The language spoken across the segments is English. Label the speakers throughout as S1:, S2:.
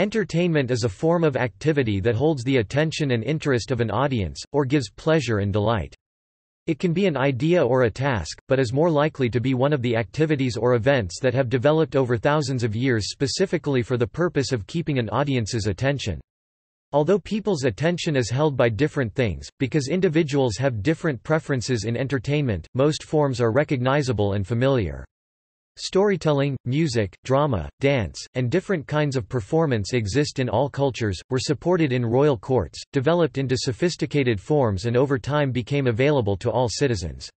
S1: Entertainment is a form of activity that holds the attention and interest of an audience, or gives pleasure and delight. It can be an idea or a task, but is more likely to be one of the activities or events that have developed over thousands of years specifically for the purpose of keeping an audience's attention. Although people's attention is held by different things, because individuals have different preferences in entertainment, most forms are recognizable and familiar. Storytelling, music, drama, dance, and different kinds of performance exist in all cultures, were supported in royal courts, developed into sophisticated forms and over time became available to all citizens.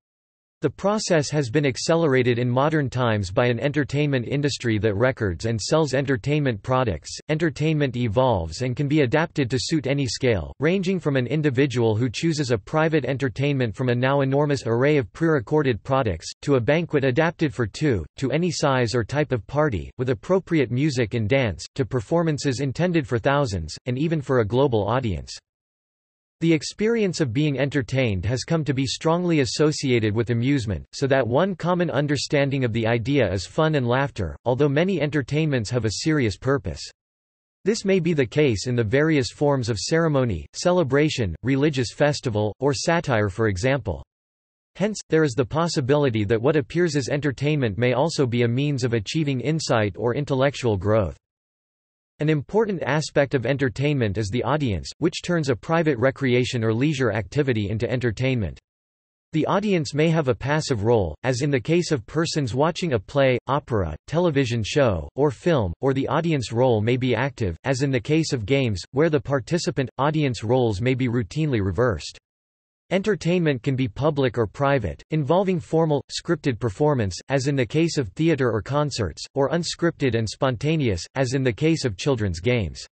S1: The process has been accelerated in modern times by an entertainment industry that records and sells entertainment products. Entertainment evolves and can be adapted to suit any scale, ranging from an individual who chooses a private entertainment from a now enormous array of pre-recorded products, to a banquet adapted for two, to any size or type of party, with appropriate music and dance, to performances intended for thousands, and even for a global audience. The experience of being entertained has come to be strongly associated with amusement, so that one common understanding of the idea is fun and laughter, although many entertainments have a serious purpose. This may be the case in the various forms of ceremony, celebration, religious festival, or satire for example. Hence, there is the possibility that what appears as entertainment may also be a means of achieving insight or intellectual growth. An important aspect of entertainment is the audience, which turns a private recreation or leisure activity into entertainment. The audience may have a passive role, as in the case of persons watching a play, opera, television show, or film, or the audience role may be active, as in the case of games, where the participant-audience roles may be routinely reversed. Entertainment can be public or private, involving formal, scripted performance, as in the case of theater or concerts, or unscripted and spontaneous, as in the case of children's games.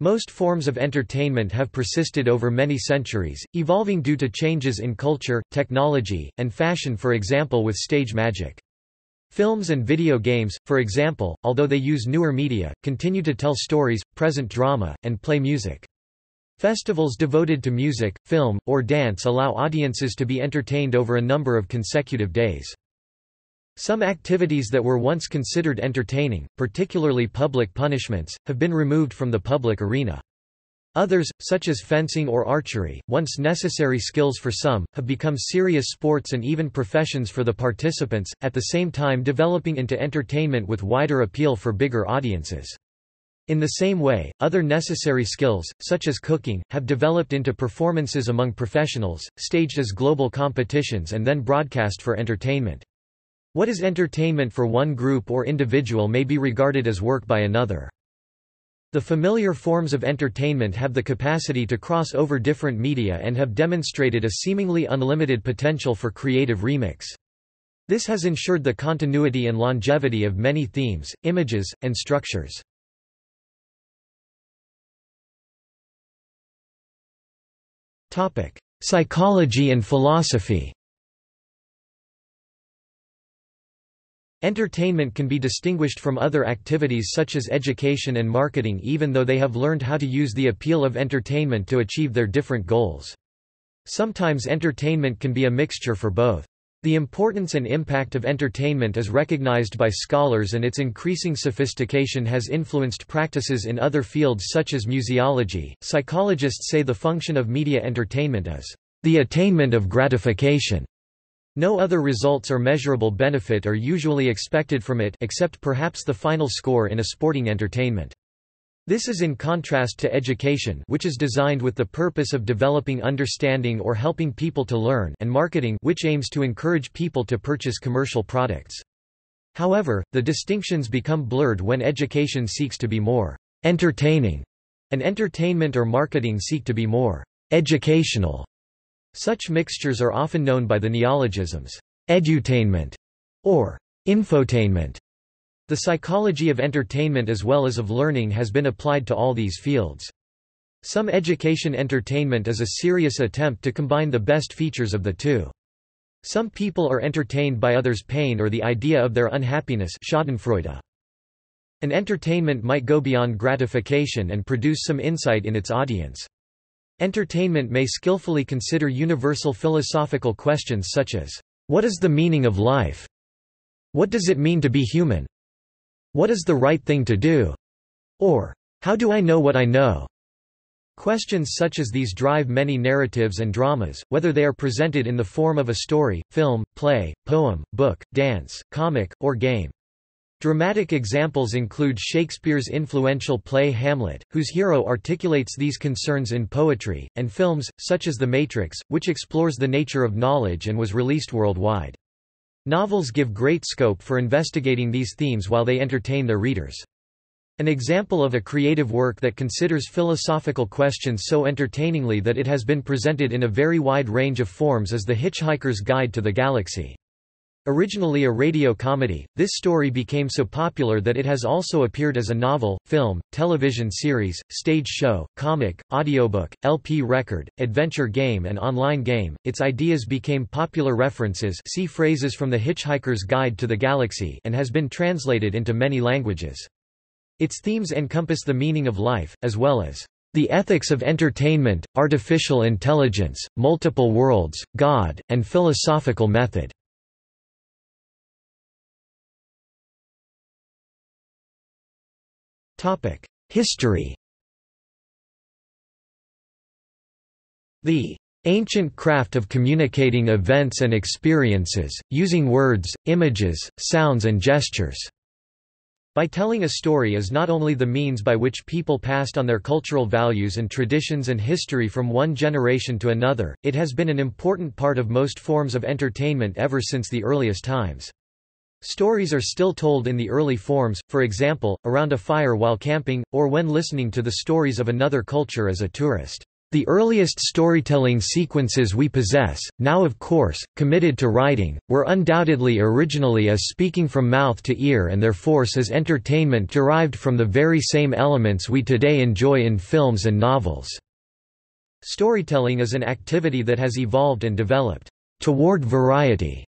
S1: Most forms of entertainment have persisted over many centuries, evolving due to changes in culture, technology, and fashion for example with stage magic. Films and video games, for example, although they use newer media, continue to tell stories, present drama, and play music. Festivals devoted to music, film, or dance allow audiences to be entertained over a number of consecutive days. Some activities that were once considered entertaining, particularly public punishments, have been removed from the public arena. Others, such as fencing or archery, once necessary skills for some, have become serious sports and even professions for the participants, at the same time developing into entertainment with wider appeal for bigger audiences. In the same way, other necessary skills, such as cooking, have developed into performances among professionals, staged as global competitions and then broadcast for entertainment. What is entertainment for one group or individual may be regarded as work by another. The familiar forms of entertainment have the capacity to cross over different media and have demonstrated a seemingly unlimited potential for creative remix. This has ensured the continuity and longevity of many themes, images, and structures. Topic: Psychology and philosophy. Entertainment can be distinguished from other activities such as education and marketing even though they have learned how to use the appeal of entertainment to achieve their different goals. Sometimes entertainment can be a mixture for both. The importance and impact of entertainment is recognized by scholars and its increasing sophistication has influenced practices in other fields such as museology. Psychologists say the function of media entertainment is the attainment of gratification. No other results or measurable benefit are usually expected from it except perhaps the final score in a sporting entertainment. This is in contrast to education which is designed with the purpose of developing understanding or helping people to learn and marketing which aims to encourage people to purchase commercial products. However, the distinctions become blurred when education seeks to be more entertaining and entertainment or marketing seek to be more educational. Such mixtures are often known by the neologisms edutainment or infotainment. The psychology of entertainment as well as of learning has been applied to all these fields. Some education entertainment is a serious attempt to combine the best features of the two. Some people are entertained by others' pain or the idea of their unhappiness schadenfreude. An entertainment might go beyond gratification and produce some insight in its audience. Entertainment may skillfully consider universal philosophical questions such as, What is the meaning of life? What does it mean to be human? What is the right thing to do? Or, How do I know what I know? Questions such as these drive many narratives and dramas, whether they are presented in the form of a story, film, play, poem, book, dance, comic, or game. Dramatic examples include Shakespeare's influential play Hamlet, whose hero articulates these concerns in poetry, and films, such as The Matrix, which explores the nature of knowledge and was released worldwide. Novels give great scope for investigating these themes while they entertain their readers. An example of a creative work that considers philosophical questions so entertainingly that it has been presented in a very wide range of forms is The Hitchhiker's Guide to the Galaxy. Originally a radio comedy, this story became so popular that it has also appeared as a novel, film, television series, stage show, comic, audiobook, LP record, adventure game and online game. Its ideas became popular references see phrases from The Hitchhiker's Guide to the Galaxy and has been translated into many languages. Its themes encompass the meaning of life, as well as the ethics of entertainment, artificial intelligence, multiple worlds, God, and philosophical method. History The ancient craft of communicating events and experiences, using words, images, sounds and gestures. By telling a story is not only the means by which people passed on their cultural values and traditions and history from one generation to another, it has been an important part of most forms of entertainment ever since the earliest times. Stories are still told in the early forms, for example, around a fire while camping, or when listening to the stories of another culture as a tourist. The earliest storytelling sequences we possess, now of course, committed to writing, were undoubtedly originally as speaking from mouth to ear and their force as entertainment derived from the very same elements we today enjoy in films and novels. Storytelling is an activity that has evolved and developed toward variety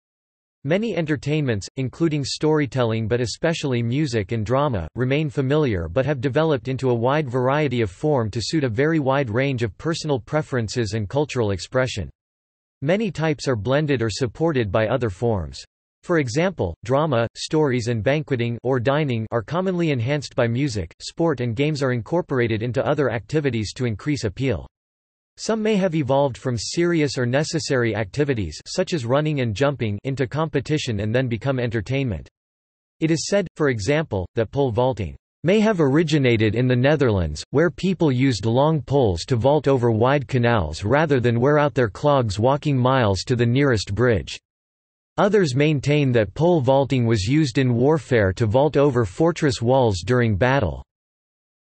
S1: Many entertainments, including storytelling but especially music and drama, remain familiar but have developed into a wide variety of form to suit a very wide range of personal preferences and cultural expression. Many types are blended or supported by other forms. For example, drama, stories and banqueting or dining are commonly enhanced by music, sport and games are incorporated into other activities to increase appeal. Some may have evolved from serious or necessary activities such as running and jumping into competition and then become entertainment. It is said, for example, that pole vaulting may have originated in the Netherlands, where people used long poles to vault over wide canals rather than wear out their clogs walking miles to the nearest bridge. Others maintain that pole vaulting was used in warfare to vault over fortress walls during battle.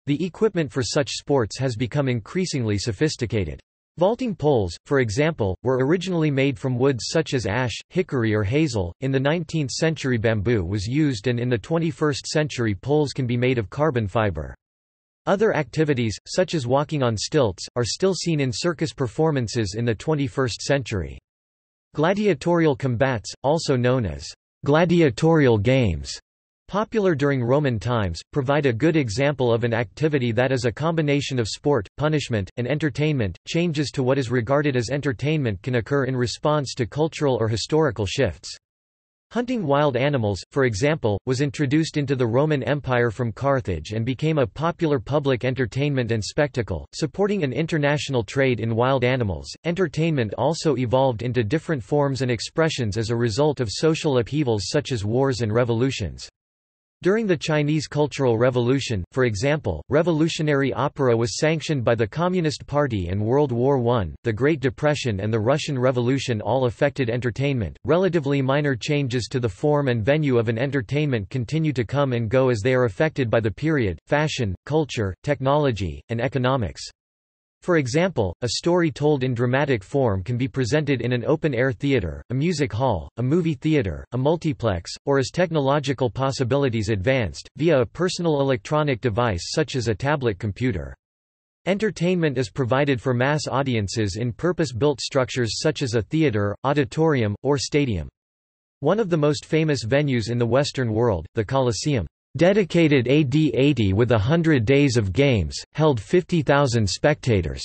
S1: The equipment for such sports has become increasingly sophisticated. Vaulting poles, for example, were originally made from woods such as ash, hickory or hazel. In the 19th century bamboo was used and in the 21st century poles can be made of carbon fiber. Other activities, such as walking on stilts, are still seen in circus performances in the 21st century. Gladiatorial combats, also known as gladiatorial games, Popular during Roman times, provide a good example of an activity that is a combination of sport, punishment, and entertainment. Changes to what is regarded as entertainment can occur in response to cultural or historical shifts. Hunting wild animals, for example, was introduced into the Roman Empire from Carthage and became a popular public entertainment and spectacle, supporting an international trade in wild animals. Entertainment also evolved into different forms and expressions as a result of social upheavals such as wars and revolutions. During the Chinese Cultural Revolution, for example, revolutionary opera was sanctioned by the Communist Party and World War I, the Great Depression and the Russian Revolution all affected entertainment. Relatively minor changes to the form and venue of an entertainment continue to come and go as they are affected by the period, fashion, culture, technology, and economics. For example, a story told in dramatic form can be presented in an open-air theater, a music hall, a movie theater, a multiplex, or as technological possibilities advanced, via a personal electronic device such as a tablet computer. Entertainment is provided for mass audiences in purpose-built structures such as a theater, auditorium, or stadium. One of the most famous venues in the Western world, the Colosseum, Dedicated AD 80 with a hundred days of games, held 50,000 spectators,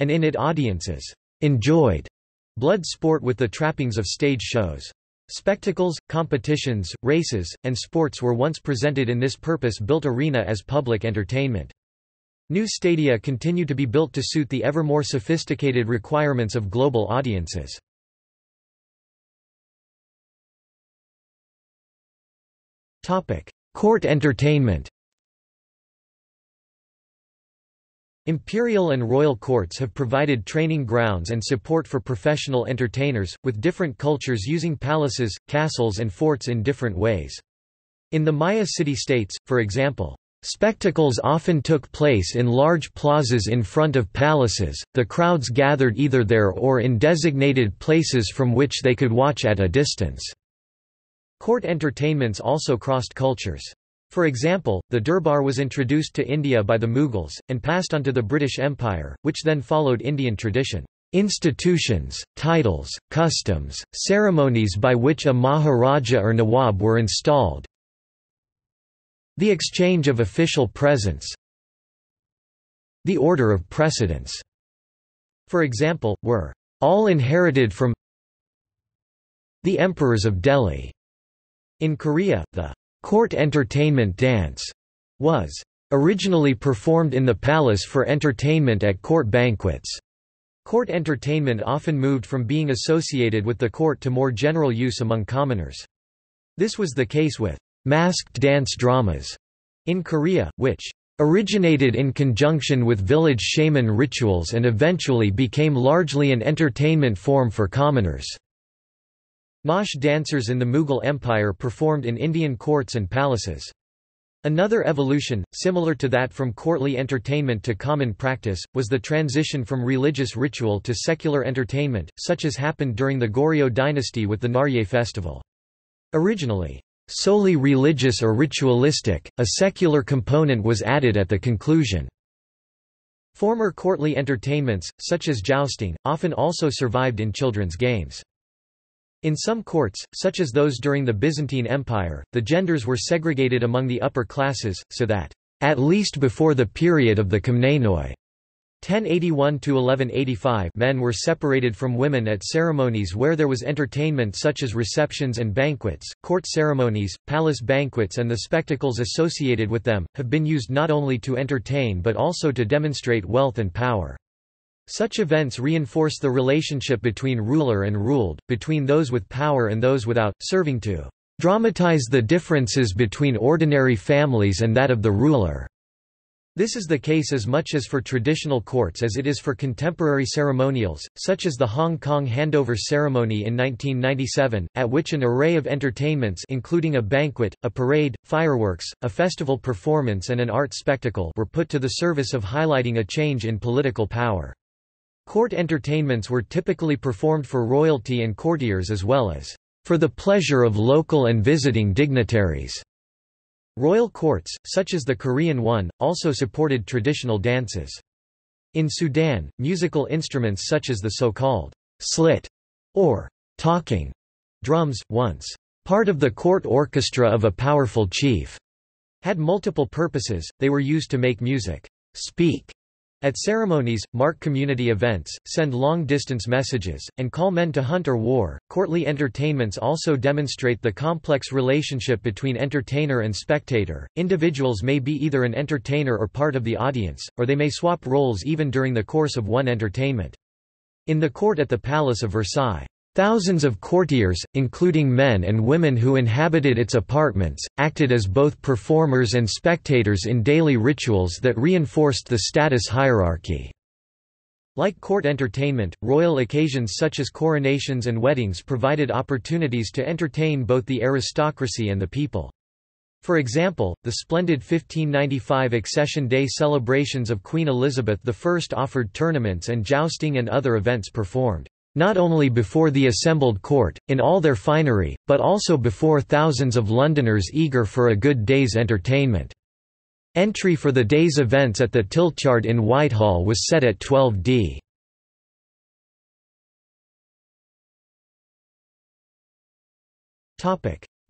S1: and in it audiences enjoyed blood sport with the trappings of stage shows. Spectacles, competitions, races, and sports were once presented in this purpose-built arena as public entertainment. New stadia continue to be built to suit the ever more sophisticated requirements of global audiences. Court entertainment Imperial and royal courts have provided training grounds and support for professional entertainers, with different cultures using palaces, castles and forts in different ways. In the Maya city-states, for example, Spectacles often took place in large plazas in front of palaces, the crowds gathered either there or in designated places from which they could watch at a distance. Court entertainments also crossed cultures. For example, the Durbar was introduced to India by the Mughals, and passed on to the British Empire, which then followed Indian tradition. Institutions, titles, customs, ceremonies by which a Maharaja or Nawab were installed, the exchange of official presents The order of precedence, for example, were all inherited from the emperors of Delhi. In Korea, the court entertainment dance was originally performed in the palace for entertainment at court banquets. Court entertainment often moved from being associated with the court to more general use among commoners. This was the case with masked dance dramas in Korea, which originated in conjunction with village shaman rituals and eventually became largely an entertainment form for commoners. Nautch dancers in the Mughal Empire performed in Indian courts and palaces. Another evolution, similar to that from courtly entertainment to common practice, was the transition from religious ritual to secular entertainment, such as happened during the Goryeo dynasty with the Narye festival. Originally, solely religious or ritualistic, a secular component was added at the conclusion. Former courtly entertainments, such as jousting, often also survived in children's games. In some courts, such as those during the Byzantine Empire, the genders were segregated among the upper classes, so that, at least before the period of the Komnenoi, 1081–1185 men were separated from women at ceremonies where there was entertainment such as receptions and banquets, court ceremonies, palace banquets and the spectacles associated with them, have been used not only to entertain but also to demonstrate wealth and power. Such events reinforce the relationship between ruler and ruled, between those with power and those without, serving to dramatize the differences between ordinary families and that of the ruler. This is the case as much as for traditional courts as it is for contemporary ceremonials, such as the Hong Kong handover ceremony in 1997, at which an array of entertainments including a banquet, a parade, fireworks, a festival performance and an art spectacle were put to the service of highlighting a change in political power. Court entertainments were typically performed for royalty and courtiers as well as for the pleasure of local and visiting dignitaries. Royal courts, such as the Korean one, also supported traditional dances. In Sudan, musical instruments such as the so-called slit or talking drums, once part of the court orchestra of a powerful chief, had multiple purposes, they were used to make music speak at ceremonies, mark community events, send long-distance messages, and call men to hunt or war. Courtly entertainments also demonstrate the complex relationship between entertainer and spectator. Individuals may be either an entertainer or part of the audience, or they may swap roles even during the course of one entertainment. In the court at the Palace of Versailles, Thousands of courtiers, including men and women who inhabited its apartments, acted as both performers and spectators in daily rituals that reinforced the status hierarchy. Like court entertainment, royal occasions such as coronations and weddings provided opportunities to entertain both the aristocracy and the people. For example, the splendid 1595 Accession Day celebrations of Queen Elizabeth I offered tournaments and jousting and other events performed not only before the assembled court, in all their finery, but also before thousands of Londoners eager for a good day's entertainment. Entry for the day's events at the Tiltyard in Whitehall was set at 12d.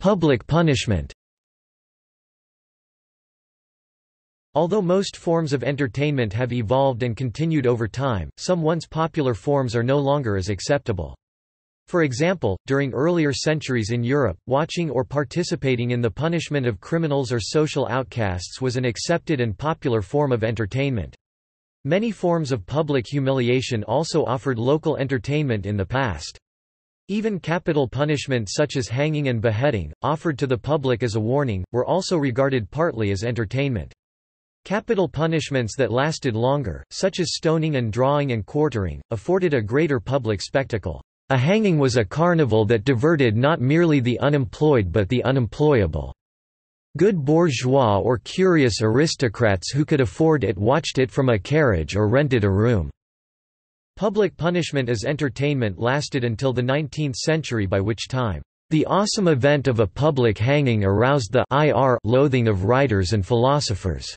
S1: Public punishment Although most forms of entertainment have evolved and continued over time, some once popular forms are no longer as acceptable. For example, during earlier centuries in Europe, watching or participating in the punishment of criminals or social outcasts was an accepted and popular form of entertainment. Many forms of public humiliation also offered local entertainment in the past. Even capital punishment such as hanging and beheading, offered to the public as a warning, were also regarded partly as entertainment. Capital punishments that lasted longer, such as stoning and drawing and quartering, afforded a greater public spectacle. A hanging was a carnival that diverted not merely the unemployed but the unemployable. Good bourgeois or curious aristocrats who could afford it watched it from a carriage or rented a room. Public punishment as entertainment lasted until the 19th century by which time, "...the awesome event of a public hanging aroused the ir loathing of writers and philosophers."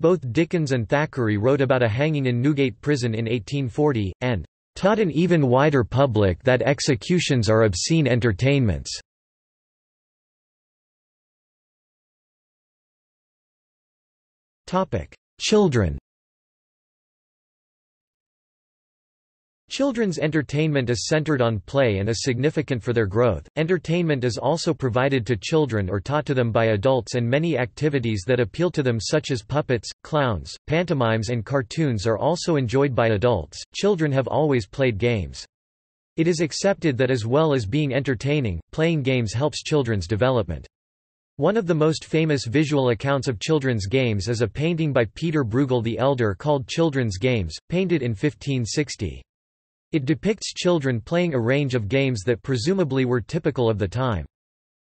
S1: Both Dickens and Thackeray wrote about a hanging in Newgate Prison in 1840, and "...taught an even wider public that executions are obscene entertainments." Children Children's entertainment is centered on play and is significant for their growth. Entertainment is also provided to children or taught to them by adults, and many activities that appeal to them, such as puppets, clowns, pantomimes, and cartoons, are also enjoyed by adults. Children have always played games. It is accepted that as well as being entertaining, playing games helps children's development. One of the most famous visual accounts of children's games is a painting by Pieter Bruegel the Elder called Children's Games, painted in 1560. It depicts children playing a range of games that presumably were typical of the time.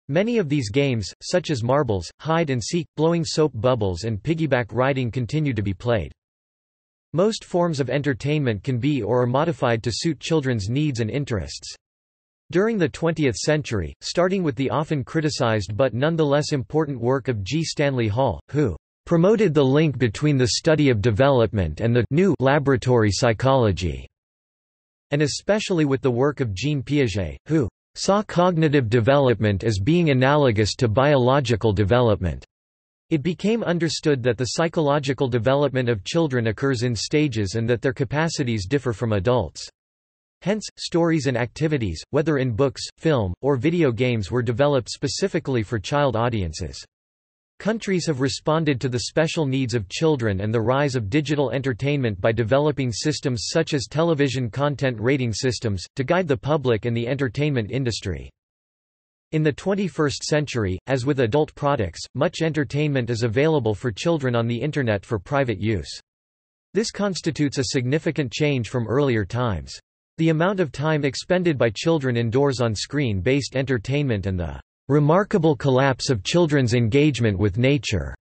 S1: Many of these games, such as marbles, hide and seek, blowing soap bubbles and piggyback riding continue to be played. Most forms of entertainment can be or are modified to suit children's needs and interests. During the 20th century, starting with the often criticized but nonetheless important work of G. Stanley Hall, who promoted the link between the study of development and the new laboratory psychology and especially with the work of Jean Piaget, who saw cognitive development as being analogous to biological development. It became understood that the psychological development of children occurs in stages and that their capacities differ from adults. Hence, stories and activities, whether in books, film, or video games were developed specifically for child audiences. Countries have responded to the special needs of children and the rise of digital entertainment by developing systems such as television content rating systems, to guide the public and the entertainment industry. In the 21st century, as with adult products, much entertainment is available for children on the Internet for private use. This constitutes a significant change from earlier times. The amount of time expended by children indoors on screen-based entertainment and the remarkable collapse of children's engagement with nature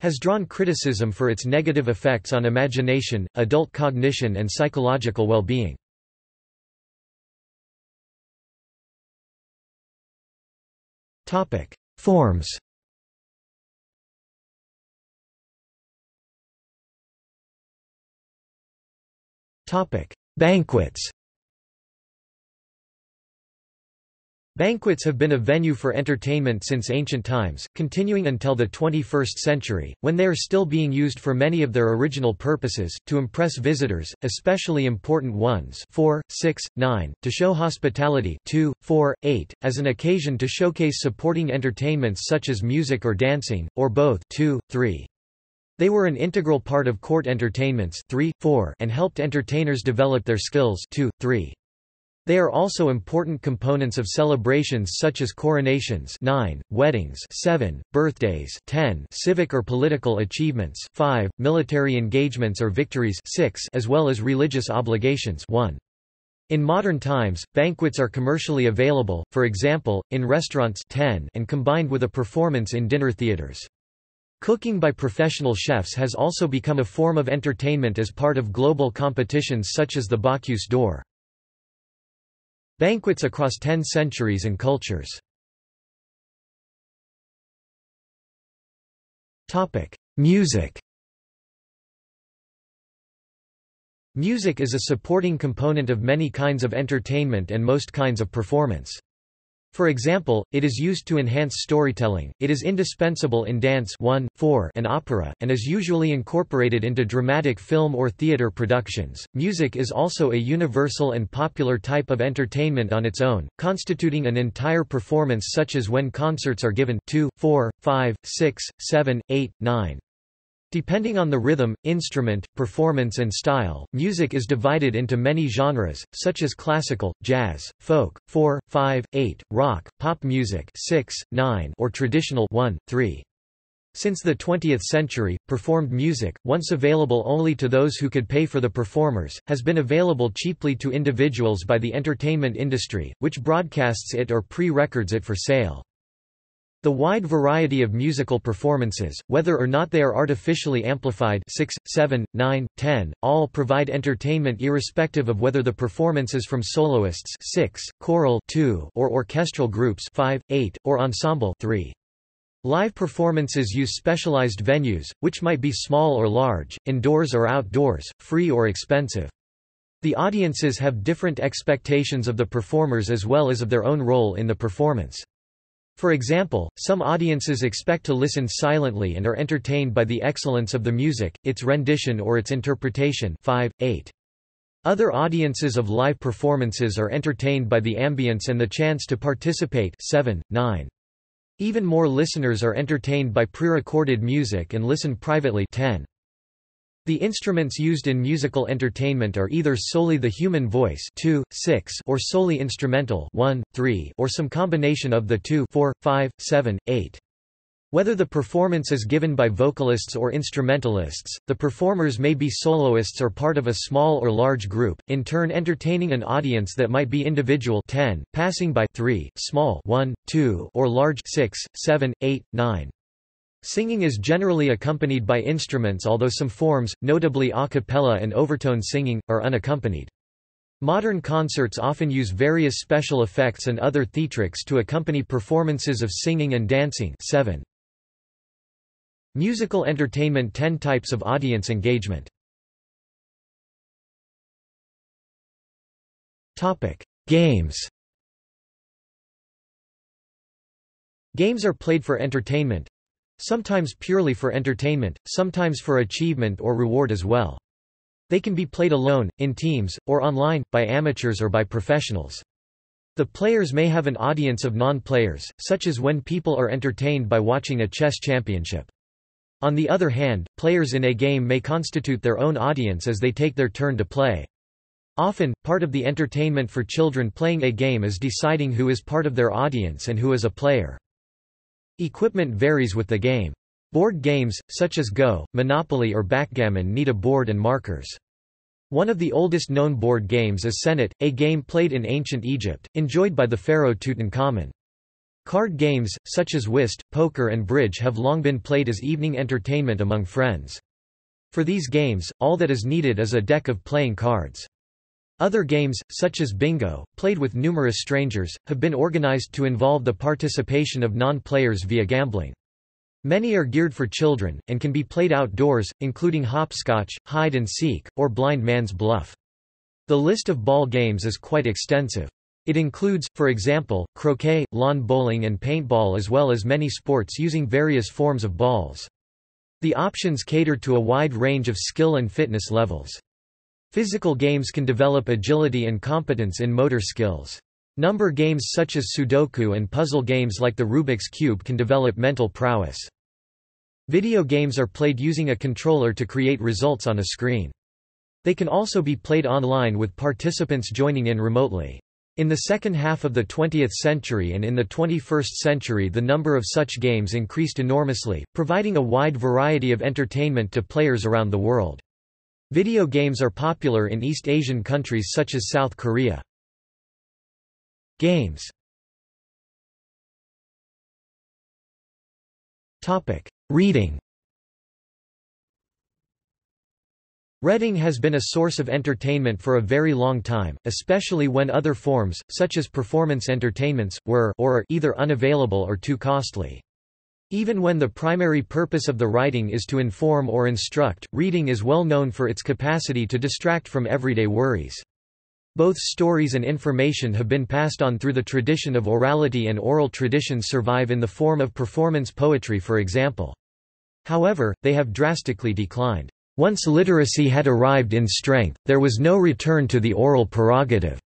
S1: has drawn criticism for its negative effects on imagination, adult cognition and psychological well-being. Forms Banquets Banquets have been a venue for entertainment since ancient times, continuing until the 21st century, when they are still being used for many of their original purposes, to impress visitors, especially important ones 4, 6, 9, to show hospitality 2, 4, 8, as an occasion to showcase supporting entertainments such as music or dancing, or both 2, 3. They were an integral part of court entertainments 3, 4, and helped entertainers develop their skills 2, 3. They are also important components of celebrations such as coronations 9, weddings 7, birthdays 10, civic or political achievements 5, military engagements or victories 6, as well as religious obligations 1. In modern times, banquets are commercially available, for example, in restaurants 10 and combined with a performance in dinner theaters. Cooking by professional chefs has also become a form of entertainment as part of global competitions such as the Bocuse d'Or. Banquets across ten centuries and cultures. Music Music is a supporting component of many kinds of entertainment and most kinds of performance. For example, it is used to enhance storytelling, it is indispensable in dance 1, 4, and opera, and is usually incorporated into dramatic film or theater productions. Music is also a universal and popular type of entertainment on its own, constituting an entire performance such as when concerts are given 2, 4, 5, 6, 7, 8, 9. Depending on the rhythm, instrument, performance and style, music is divided into many genres, such as classical, jazz, folk, 4, 5, 8, rock, pop music 6, 9 or traditional 1, 3. Since the 20th century, performed music, once available only to those who could pay for the performers, has been available cheaply to individuals by the entertainment industry, which broadcasts it or pre-records it for sale. The wide variety of musical performances, whether or not they are artificially amplified 6, 7, 9, 10, all provide entertainment irrespective of whether the performance is from soloists 6, choral 2, or orchestral groups 5, 8, or ensemble 3. Live performances use specialized venues, which might be small or large, indoors or outdoors, free or expensive. The audiences have different expectations of the performers as well as of their own role in the performance. For example, some audiences expect to listen silently and are entertained by the excellence of the music, its rendition or its interpretation 5, 8. Other audiences of live performances are entertained by the ambience and the chance to participate 7, 9. Even more listeners are entertained by pre-recorded music and listen privately 10. The instruments used in musical entertainment are either solely the human voice 2, 6 or solely instrumental 1, 3 or some combination of the 2 4, 5, 7, 8. Whether the performance is given by vocalists or instrumentalists, the performers may be soloists or part of a small or large group, in turn entertaining an audience that might be individual 10, passing by 3, small 1, 2 or large 6, 7, 8, 9. Singing is generally accompanied by instruments although some forms, notably a cappella and overtone singing, are unaccompanied. Modern concerts often use various special effects and other theatrics to accompany performances of singing and dancing. 7. Musical entertainment. 10 types of audience engagement. Games. Games are played for entertainment, Sometimes purely for entertainment, sometimes for achievement or reward as well. They can be played alone, in teams, or online, by amateurs or by professionals. The players may have an audience of non-players, such as when people are entertained by watching a chess championship. On the other hand, players in a game may constitute their own audience as they take their turn to play. Often, part of the entertainment for children playing a game is deciding who is part of their audience and who is a player. Equipment varies with the game. Board games, such as Go, Monopoly or Backgammon need a board and markers. One of the oldest known board games is Senet, a game played in ancient Egypt, enjoyed by the pharaoh Tutankhamun. Card games, such as whist, poker and bridge have long been played as evening entertainment among friends. For these games, all that is needed is a deck of playing cards. Other games, such as bingo, played with numerous strangers, have been organized to involve the participation of non-players via gambling. Many are geared for children, and can be played outdoors, including hopscotch, hide and seek, or blind man's bluff. The list of ball games is quite extensive. It includes, for example, croquet, lawn bowling and paintball as well as many sports using various forms of balls. The options cater to a wide range of skill and fitness levels. Physical games can develop agility and competence in motor skills. Number games such as Sudoku and puzzle games like the Rubik's Cube can develop mental prowess. Video games are played using a controller to create results on a screen. They can also be played online with participants joining in remotely. In the second half of the 20th century and in the 21st century the number of such games increased enormously, providing a wide variety of entertainment to players around the world. Video games are popular in East Asian countries such as South Korea. Games Reading Reading has been a source of entertainment for a very long time, especially when other forms, such as performance entertainments, were or are either unavailable or too costly. Even when the primary purpose of the writing is to inform or instruct, reading is well known for its capacity to distract from everyday worries. Both stories and information have been passed on through the tradition of orality and oral traditions survive in the form of performance poetry for example. However, they have drastically declined. Once literacy had arrived in strength, there was no return to the oral prerogative.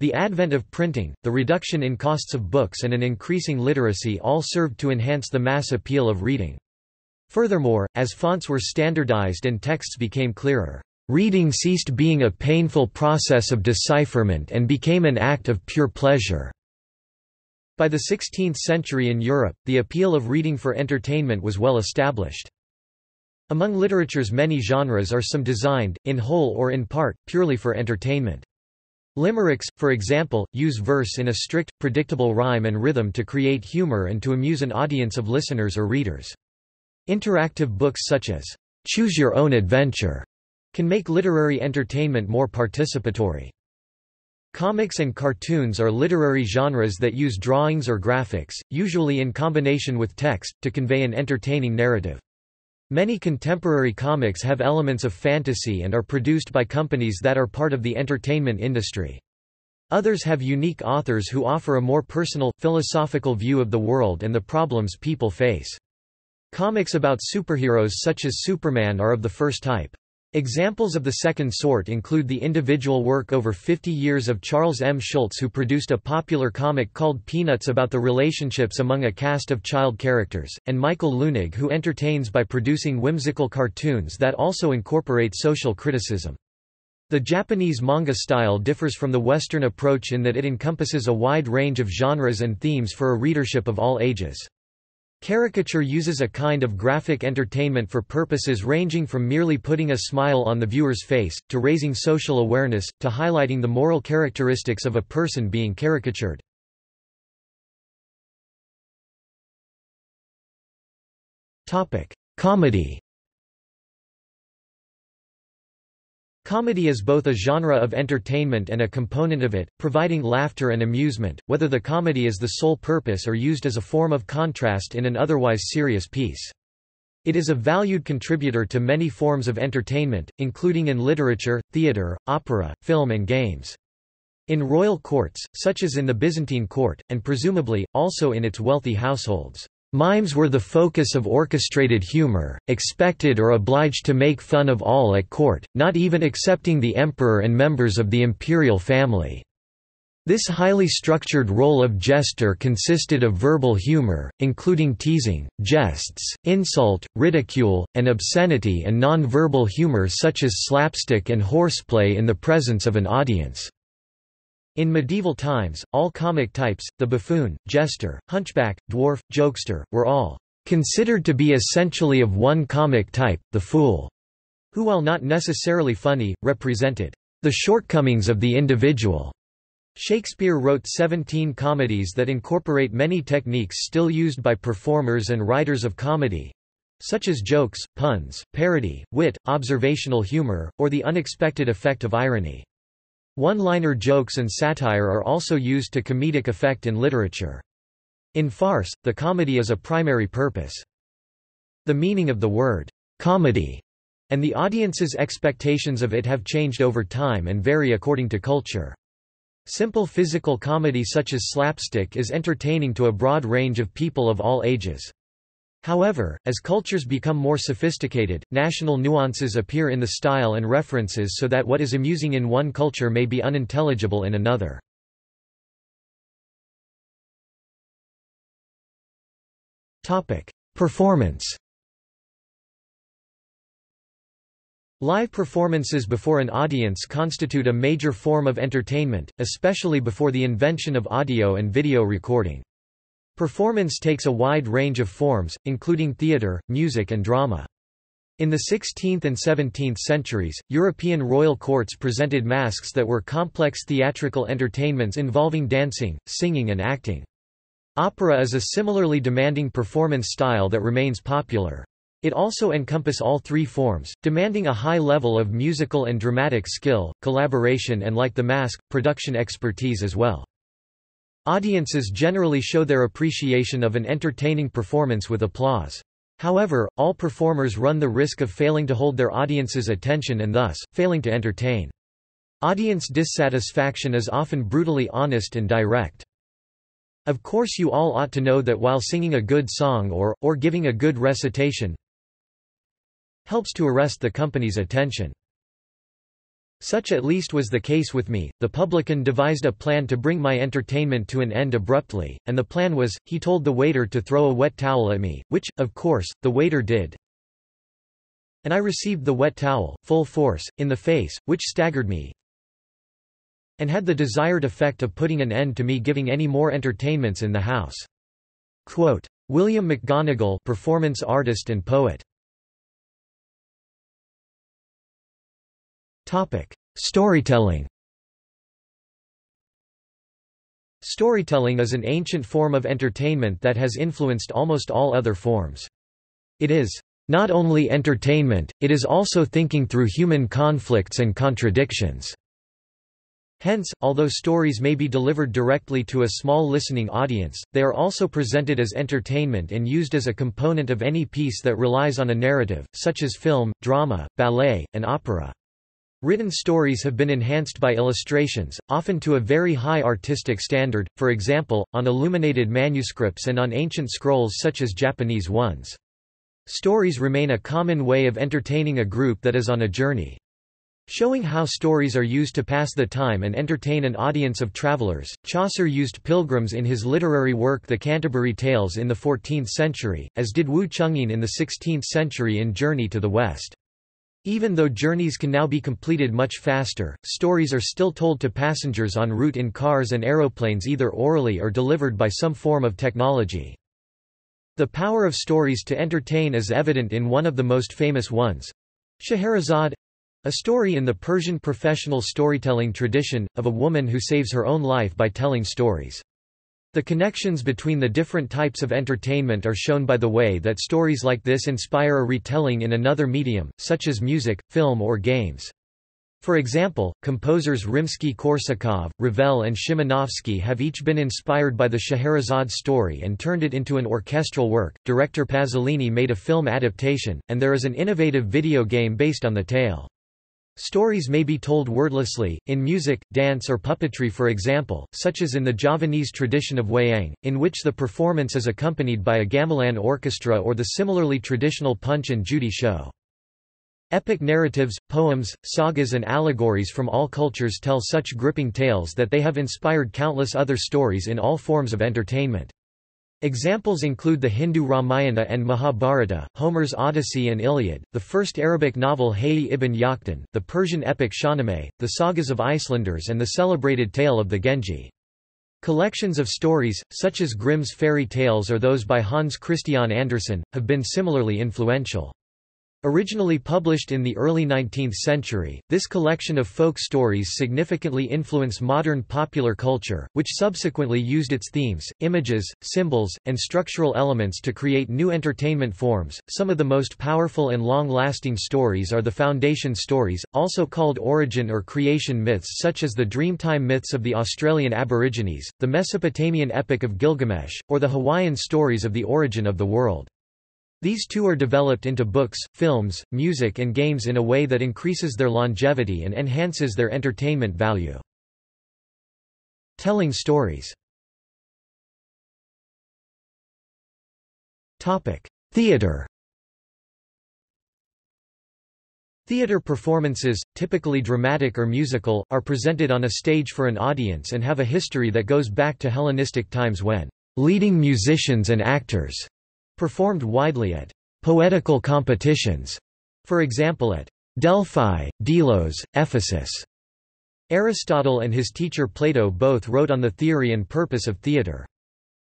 S1: The advent of printing, the reduction in costs of books and an increasing literacy all served to enhance the mass appeal of reading. Furthermore, as fonts were standardized and texts became clearer, reading ceased being a painful process of decipherment and became an act of pure pleasure. By the 16th century in Europe, the appeal of reading for entertainment was well established. Among literature's many genres are some designed, in whole or in part, purely for entertainment. Limericks, for example, use verse in a strict, predictable rhyme and rhythm to create humor and to amuse an audience of listeners or readers. Interactive books such as, "'Choose Your Own Adventure' can make literary entertainment more participatory. Comics and cartoons are literary genres that use drawings or graphics, usually in combination with text, to convey an entertaining narrative. Many contemporary comics have elements of fantasy and are produced by companies that are part of the entertainment industry. Others have unique authors who offer a more personal, philosophical view of the world and the problems people face. Comics about superheroes such as Superman are of the first type. Examples of the second sort include the individual work over 50 years of Charles M. Schulz who produced a popular comic called Peanuts about the relationships among a cast of child characters, and Michael Leunig who entertains by producing whimsical cartoons that also incorporate social criticism. The Japanese manga style differs from the Western approach in that it encompasses a wide range of genres and themes for a readership of all ages. Caricature uses a kind of graphic entertainment for purposes ranging from merely putting a smile on the viewer's face, to raising social awareness, to highlighting the moral characteristics of a person being caricatured. Comedy Comedy is both a genre of entertainment and a component of it, providing laughter and amusement, whether the comedy is the sole purpose or used as a form of contrast in an otherwise serious piece. It is a valued contributor to many forms of entertainment, including in literature, theatre, opera, film and games. In royal courts, such as in the Byzantine court, and presumably, also in its wealthy households. Mimes were the focus of orchestrated humor, expected or obliged to make fun of all at court, not even excepting the emperor and members of the imperial family. This highly structured role of jester consisted of verbal humor, including teasing, jests, insult, ridicule, and obscenity and non-verbal humor such as slapstick and horseplay in the presence of an audience. In medieval times, all comic types, the buffoon, jester, hunchback, dwarf, jokester, were all considered to be essentially of one comic type, the fool, who while not necessarily funny, represented the shortcomings of the individual. Shakespeare wrote 17 comedies that incorporate many techniques still used by performers and writers of comedy, such as jokes, puns, parody, wit, observational humor, or the unexpected effect of irony. One-liner jokes and satire are also used to comedic effect in literature. In farce, the comedy is a primary purpose. The meaning of the word comedy and the audience's expectations of it have changed over time and vary according to culture. Simple physical comedy such as slapstick is entertaining to a broad range of people of all ages. However, as cultures become more sophisticated, national nuances appear in the style and references so that what is amusing in one culture may be unintelligible in another. Performance Live performances before an audience constitute a major form of entertainment, especially before the invention of audio and video recording. Performance takes a wide range of forms, including theatre, music and drama. In the 16th and 17th centuries, European royal courts presented masques that were complex theatrical entertainments involving dancing, singing and acting. Opera is a similarly demanding performance style that remains popular. It also encompass all three forms, demanding a high level of musical and dramatic skill, collaboration and like the masque, production expertise as well. Audiences generally show their appreciation of an entertaining performance with applause. However, all performers run the risk of failing to hold their audience's attention and thus, failing to entertain. Audience dissatisfaction is often brutally honest and direct. Of course you all ought to know that while singing a good song or, or giving a good recitation helps to arrest the company's attention. Such at least was the case with me. The publican devised a plan to bring my entertainment to an end abruptly, and the plan was, he told the waiter to throw a wet towel at me, which, of course, the waiter did. And I received the wet towel, full force, in the face, which staggered me, and had the desired effect of putting an end to me giving any more entertainments in the house. Quote, William McGonagall performance artist and poet Storytelling. Storytelling is an ancient form of entertainment that has influenced almost all other forms. It is not only entertainment, it is also thinking through human conflicts and contradictions. Hence, although stories may be delivered directly to a small listening audience, they are also presented as entertainment and used as a component of any piece that relies on a narrative, such as film, drama, ballet, and opera. Written stories have been enhanced by illustrations, often to a very high artistic standard, for example, on illuminated manuscripts and on ancient scrolls such as Japanese ones. Stories remain a common way of entertaining a group that is on a journey. Showing how stories are used to pass the time and entertain an audience of travelers, Chaucer used pilgrims in his literary work The Canterbury Tales in the 14th century, as did Wu Cheng'en in the 16th century in Journey to the West. Even though journeys can now be completed much faster, stories are still told to passengers en route in cars and aeroplanes either orally or delivered by some form of technology. The power of stories to entertain is evident in one of the most famous ones. Scheherazade a story in the Persian professional storytelling tradition, of a woman who saves her own life by telling stories. The connections between the different types of entertainment are shown by the way that stories like this inspire a retelling in another medium, such as music, film or games. For example, composers Rimsky-Korsakov, Ravel and Szymanowski have each been inspired by the Scheherazade story and turned it into an orchestral work. Director Pasolini made a film adaptation, and there is an innovative video game based on the tale. Stories may be told wordlessly, in music, dance or puppetry for example, such as in the Javanese tradition of wayang, in which the performance is accompanied by a gamelan orchestra or the similarly traditional Punch and Judy show. Epic narratives, poems, sagas and allegories from all cultures tell such gripping tales that they have inspired countless other stories in all forms of entertainment. Examples include the Hindu Ramayana and Mahabharata, Homer's Odyssey and Iliad, the first Arabic novel Hayy ibn Yaqdhan, the Persian epic Shahnameh, the sagas of Icelanders and the celebrated tale of the Genji. Collections of stories, such as Grimm's fairy tales or those by Hans Christian Andersen, have been similarly influential. Originally published in the early 19th century, this collection of folk stories significantly influenced modern popular culture, which subsequently used its themes, images, symbols, and structural elements to create new entertainment forms. Some of the most powerful and long lasting stories are the foundation stories, also called origin or creation myths, such as the Dreamtime myths of the Australian Aborigines, the Mesopotamian epic of Gilgamesh, or the Hawaiian stories of the origin of the world. These two are developed into books, films, music and games in a way that increases their longevity and enhances their entertainment value. Telling stories. Theater. Theater performances, typically dramatic or musical, are presented on a stage for an audience and have a history that goes back to Hellenistic times when leading musicians and actors Performed widely at poetical competitions, for example at Delphi, Delos, Ephesus. Aristotle and his teacher Plato both wrote on the theory and purpose of theatre.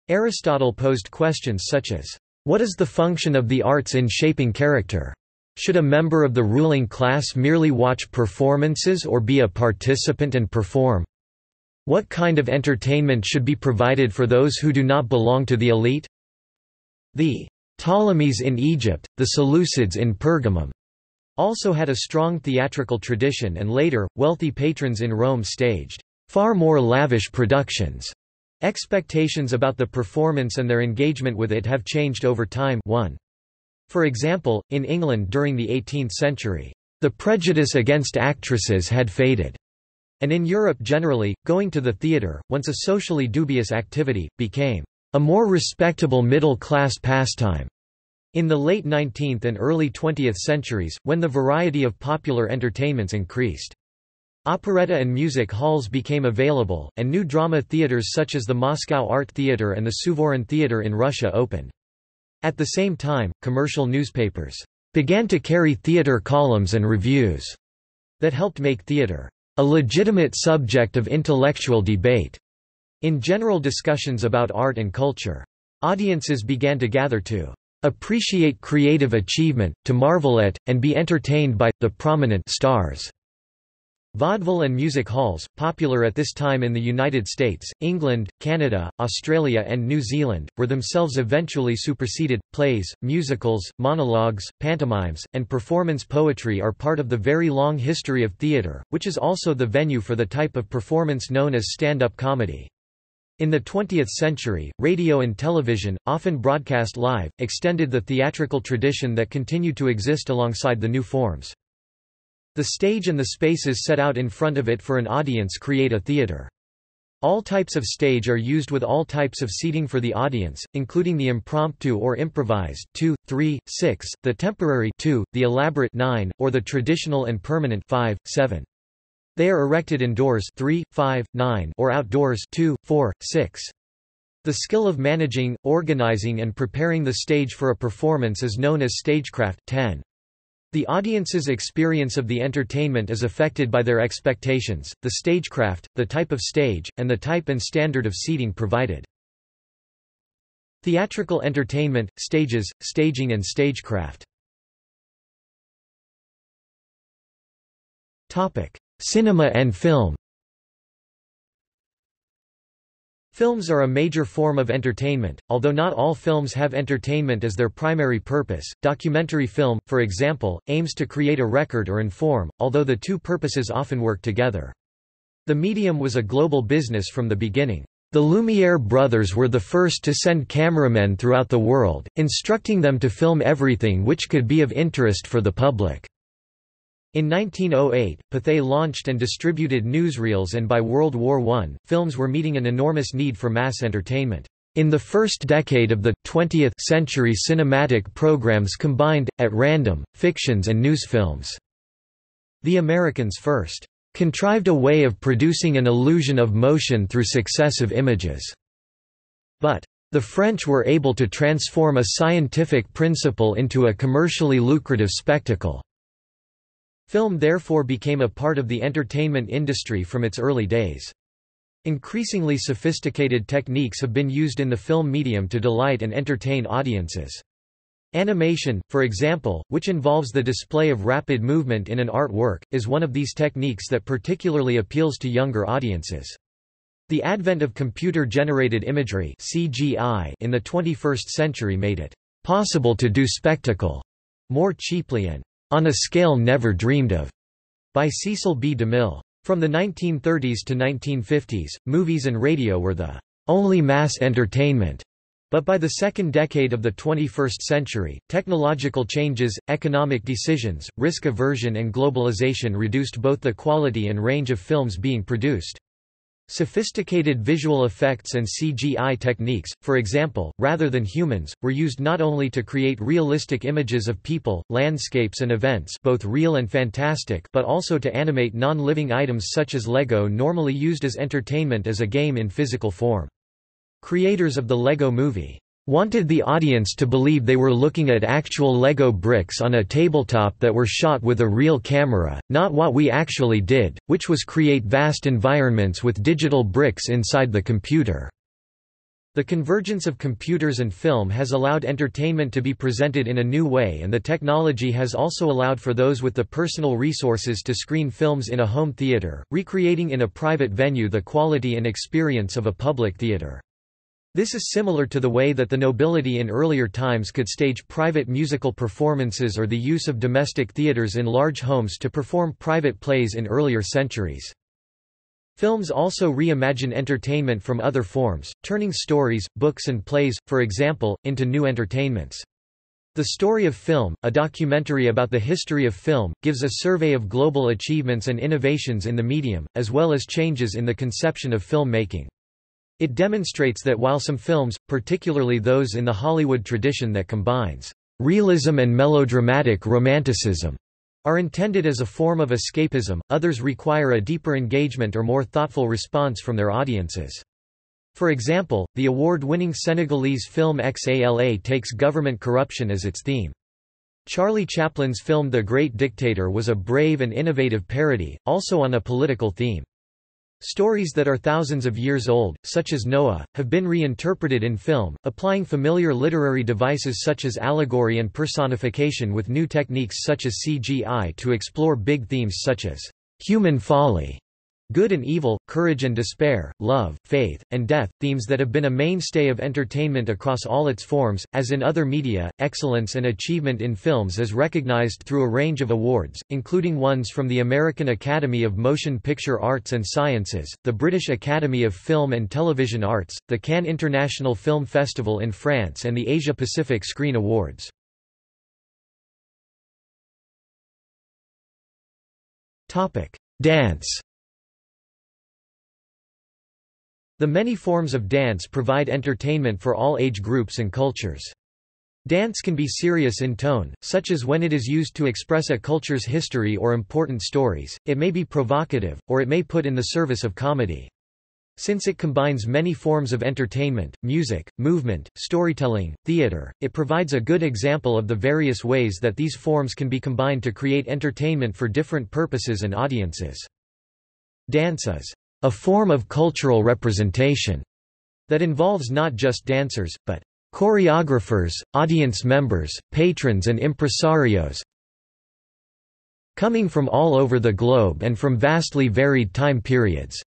S1: Aristotle posed questions such as, What is the function of the arts in shaping character? Should a member of the ruling class merely watch performances or be a participant and perform? What kind of entertainment should be provided for those who do not belong to the elite? The Ptolemies in Egypt, the Seleucids in Pergamum also had a strong theatrical tradition and later, wealthy patrons in Rome staged far more lavish productions. Expectations about the performance and their engagement with it have changed over time 1. For example, in England during the 18th century, the prejudice against actresses had faded. And in Europe generally, going to the theatre, once a socially dubious activity, became a more respectable middle-class pastime. In the late 19th and early 20th centuries, when the variety of popular entertainments increased. Operetta and music halls became available, and new drama theaters such as the Moscow Art Theatre and the Suvorin Theatre in Russia opened. At the same time, commercial newspapers began to carry theatre columns and reviews that helped make theatre a legitimate subject of intellectual debate in general discussions about art and culture. Audiences began to gather to appreciate creative achievement, to marvel at, and be entertained by, the prominent stars. Vaudeville and music halls, popular at this time in the United States, England, Canada, Australia and New Zealand, were themselves eventually superseded. Plays, musicals, monologues, pantomimes, and performance poetry are part of the very long history of theatre, which is also the venue for the type of performance known as stand-up comedy. In the 20th century, radio and television, often broadcast live, extended the theatrical tradition that continued to exist alongside the new forms. The stage and the spaces set out in front of it for an audience create a theater. All types of stage are used with all types of seating for the audience, including the impromptu or improvised 2, 3, 6, the temporary 2, the elaborate 9, or the traditional and permanent 5, 7. They are erected indoors 3, 5, 9 or outdoors 2, 4, 6. The skill of managing, organizing and preparing the stage for a performance is known as stagecraft 10. The audience's experience of the entertainment is affected by their expectations, the stagecraft, the type of stage, and the type and standard of seating provided. Theatrical entertainment, stages, staging and stagecraft Cinema and film Films are a major form of entertainment, although not all films have entertainment as their primary purpose. Documentary film, for example, aims to create a record or inform, although the two purposes often work together. The medium was a global business from the beginning. The Lumiere brothers were the first to send cameramen throughout the world, instructing them to film everything which could be of interest for the public. In 1908, Pathé launched and distributed newsreels and by World War I, films were meeting an enormous need for mass entertainment. In the first decade of the 20th century cinematic programs combined, at random, fictions and news films. The Americans first contrived a way of producing an illusion of motion through successive images. But the French were able to transform a scientific principle into a commercially lucrative spectacle. Film therefore became a part of the entertainment industry from its early days. Increasingly sophisticated techniques have been used in the film medium to delight and entertain audiences. Animation, for example, which involves the display of rapid movement in an artwork, is one of these techniques that particularly appeals to younger audiences. The advent of computer-generated imagery CGI in the 21st century made it possible to do spectacle more cheaply and on a scale never dreamed of, by Cecil B. DeMille. From the 1930s to 1950s, movies and radio were the only mass entertainment. But by the second decade of the 21st century, technological changes, economic decisions, risk aversion and globalization reduced both the quality and range of films being produced. Sophisticated visual effects and CGI techniques, for example, rather than humans, were used not only to create realistic images of people, landscapes and events both real and fantastic but also to animate non-living items such as Lego normally used as entertainment as a game in physical form. Creators of the Lego movie wanted the audience to believe they were looking at actual Lego bricks on a tabletop that were shot with a real camera, not what we actually did, which was create vast environments with digital bricks inside the computer. The convergence of computers and film has allowed entertainment to be presented in a new way and the technology has also allowed for those with the personal resources to screen films in a home theater, recreating in a private venue the quality and experience of a public theater. This is similar to the way that the nobility in earlier times could stage private musical performances or the use of domestic theaters in large homes to perform private plays in earlier centuries. Films also reimagine entertainment from other forms, turning stories, books and plays, for example, into new entertainments. The Story of Film, a documentary about the history of film, gives a survey of global achievements and innovations in the medium, as well as changes in the conception of film making. It demonstrates that while some films, particularly those in the Hollywood tradition that combines realism and melodramatic romanticism, are intended as a form of escapism, others require a deeper engagement or more thoughtful response from their audiences. For example, the award-winning Senegalese film Xala takes government corruption as its theme. Charlie Chaplin's film The Great Dictator was a brave and innovative parody, also on a political theme. Stories that are thousands of years old, such as Noah, have been reinterpreted in film, applying familiar literary devices such as allegory and personification with new techniques such as CGI to explore big themes such as human folly Good and evil, courage and despair, love, faith, and death, themes that have been a mainstay of entertainment across all its forms. As in other media, excellence and achievement in films is recognized through a range of awards, including ones from the American Academy of Motion Picture Arts and Sciences, the British Academy of Film and Television Arts, the Cannes International Film Festival in France, and the Asia Pacific Screen Awards. Dance The many forms of dance provide entertainment for all age groups and cultures. Dance can be serious in tone, such as when it is used to express a culture's history or important stories, it may be provocative, or it may put in the service of comedy. Since it combines many forms of entertainment, music, movement, storytelling, theater, it provides a good example of the various ways that these forms can be combined to create entertainment for different purposes and audiences. Dance is a form of cultural representation that involves not just dancers, but choreographers, audience members, patrons and impresarios coming from all over the globe and from vastly varied time periods.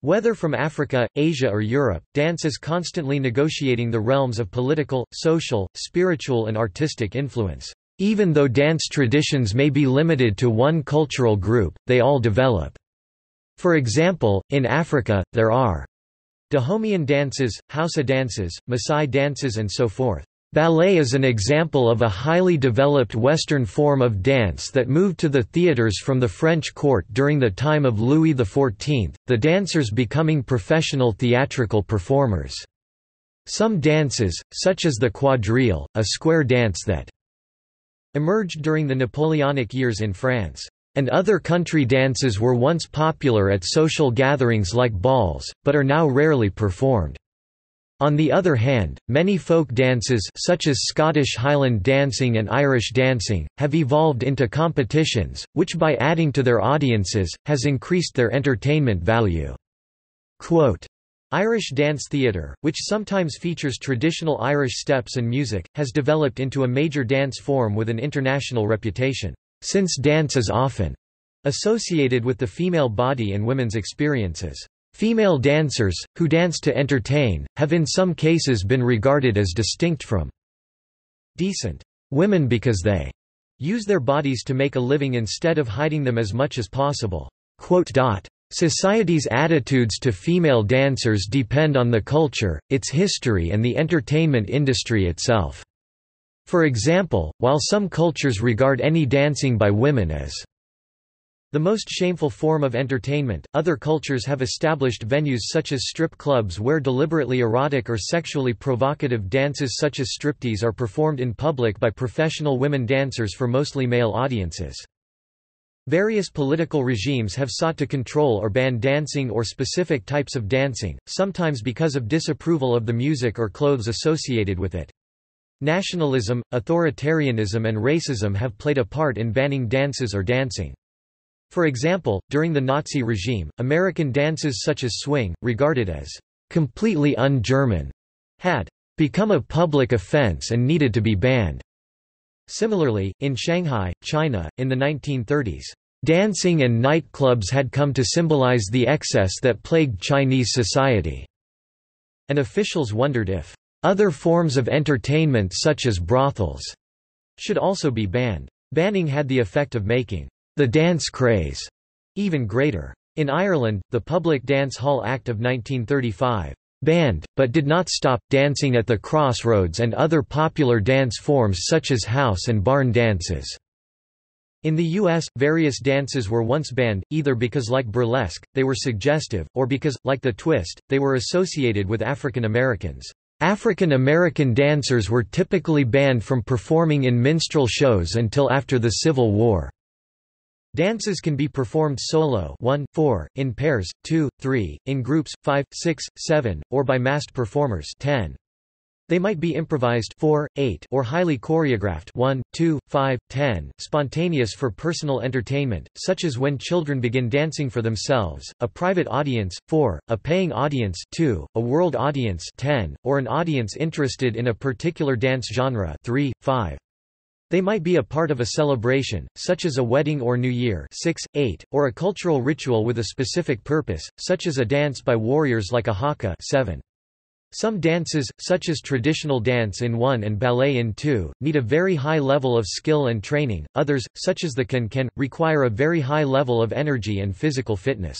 S1: Whether from Africa, Asia or Europe, dance is constantly negotiating the realms of political, social, spiritual and artistic influence. Even though dance traditions may be limited to one cultural group, they all develop for example, in Africa, there are Dahomeyan dances, Hausa dances, Maasai dances and so forth. Ballet is an example of a highly developed Western form of dance that moved to the theaters from the French court during the time of Louis XIV, the dancers becoming professional theatrical performers. Some dances, such as the quadrille, a square dance that emerged during the Napoleonic years in France, and other country dances were once popular at social gatherings like balls, but are now rarely performed. On the other hand, many folk dances such as Scottish Highland dancing and Irish dancing, have evolved into competitions, which by adding to their audiences, has increased their entertainment value. Quote, Irish dance theatre, which sometimes features traditional Irish steps and music, has developed into a major dance form with an international reputation. Since dance is often associated with the female body and women's experiences, female dancers, who dance to entertain, have in some cases been regarded as distinct from decent women because they use their bodies to make a living instead of hiding them as much as possible. Society's attitudes to female dancers depend on the culture, its history and the entertainment industry itself. For example, while some cultures regard any dancing by women as the most shameful form of entertainment, other cultures have established venues such as strip clubs where deliberately erotic or sexually provocative dances such as striptease are performed in public by professional women dancers for mostly male audiences. Various political regimes have sought to control or ban dancing or specific types of dancing, sometimes because of disapproval of the music or clothes associated with it. Nationalism, authoritarianism and racism have played a part in banning dances or dancing. For example, during the Nazi regime, American dances such as swing, regarded as completely un-German, had become a public offense and needed to be banned. Similarly, in Shanghai, China, in the 1930s, dancing and nightclubs had come to symbolize the excess that plagued Chinese society, and officials wondered if other forms of entertainment such as brothels should also be banned. Banning had the effect of making the dance craze even greater. In Ireland, the Public Dance Hall Act of 1935 banned, but did not stop, dancing at the crossroads and other popular dance forms such as house and barn dances. In the U.S., various dances were once banned, either because like burlesque, they were suggestive, or because, like the twist, they were associated with African Americans. African American dancers were typically banned from performing in minstrel shows until after the Civil War. Dances can be performed solo 1, 4, in pairs, 2, 3, in groups, 5, 6, 7, or by massed performers 10. They might be improvised 4, 8 or highly choreographed 1, 2, 5, 10, spontaneous for personal entertainment, such as when children begin dancing for themselves, a private audience 4, a paying audience 2, a world audience 10, or an audience interested in a particular dance genre 3, 5. They might be a part of a celebration, such as a wedding or New Year 6, 8, or a cultural ritual with a specific purpose, such as a dance by warriors like a haka 7. Some dances, such as traditional dance in 1 and ballet in 2, need a very high level of skill and training, others, such as the can-can, require a very high level of energy and physical fitness.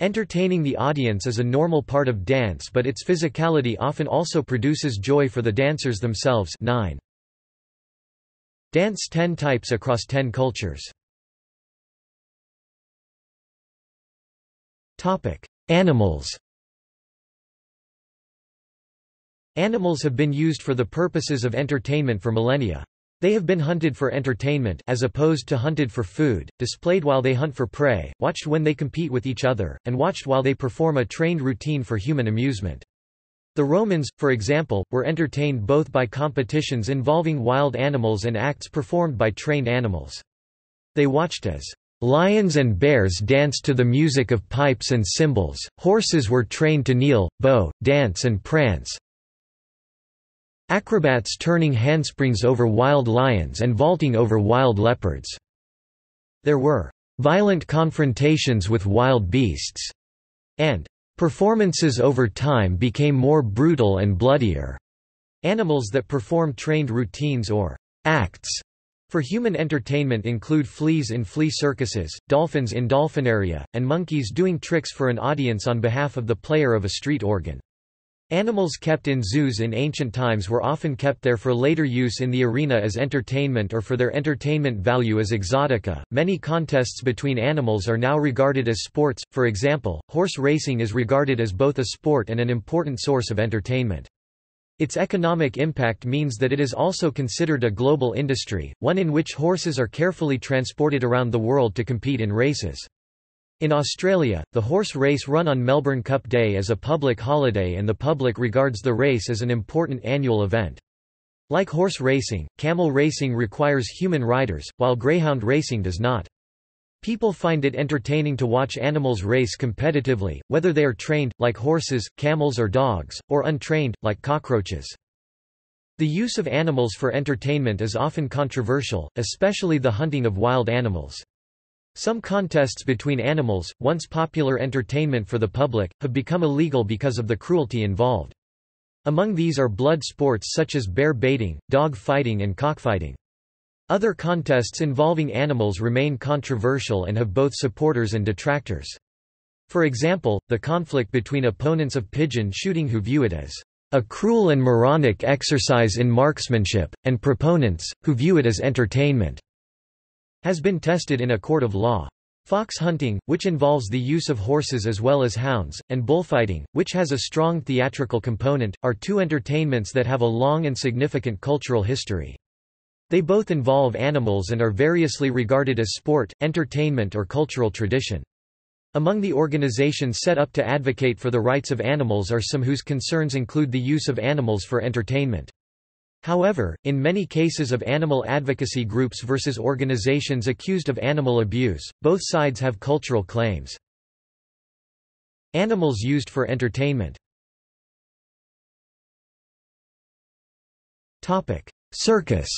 S1: Entertaining the audience is a normal part of dance but its physicality often also produces joy for the dancers themselves 9. Dance 10 types across 10 cultures Animals Animals have been used for the purposes of entertainment for millennia. They have been hunted for entertainment as opposed to hunted for food, displayed while they hunt for prey, watched when they compete with each other, and watched while they perform a trained routine for human amusement. The Romans, for example, were entertained both by competitions involving wild animals and acts performed by trained animals. They watched as Lions and bears danced to the music of pipes and cymbals, horses were trained to kneel, bow, dance and prance, Acrobats turning handsprings over wild lions and vaulting over wild leopards. There were violent confrontations with wild beasts, and performances over time became more brutal and bloodier. Animals that perform trained routines or acts for human entertainment include fleas in flea circuses, dolphins in dolphinaria, and monkeys doing tricks for an audience on behalf of the player of a street organ. Animals kept in zoos in ancient times were often kept there for later use in the arena as entertainment or for their entertainment value as exotica. Many contests between animals are now regarded as sports, for example, horse racing is regarded as both a sport and an important source of entertainment. Its economic impact means that it is also considered a global industry, one in which horses are carefully transported around the world to compete in races. In Australia, the horse race run on Melbourne Cup Day is a public holiday and the public regards the race as an important annual event. Like horse racing, camel racing requires human riders, while greyhound racing does not. People find it entertaining to watch animals race competitively, whether they are trained, like horses, camels or dogs, or untrained, like cockroaches. The use of animals for entertainment is often controversial, especially the hunting of wild animals. Some contests between animals, once popular entertainment for the public, have become illegal because of the cruelty involved. Among these are blood sports such as bear baiting, dog fighting and cockfighting. Other contests involving animals remain controversial and have both supporters and detractors. For example, the conflict between opponents of pigeon shooting who view it as a cruel and moronic exercise in marksmanship, and proponents, who view it as entertainment has been tested in a court of law. Fox hunting, which involves the use of horses as well as hounds, and bullfighting, which has a strong theatrical component, are two entertainments that have a long and significant cultural history. They both involve animals and are variously regarded as sport, entertainment or cultural tradition. Among the organizations set up to advocate for the rights of animals are some whose concerns include the use of animals for entertainment. However, in many cases of animal advocacy groups versus organizations accused of animal abuse, both sides have cultural claims. Animals used for entertainment. Circus.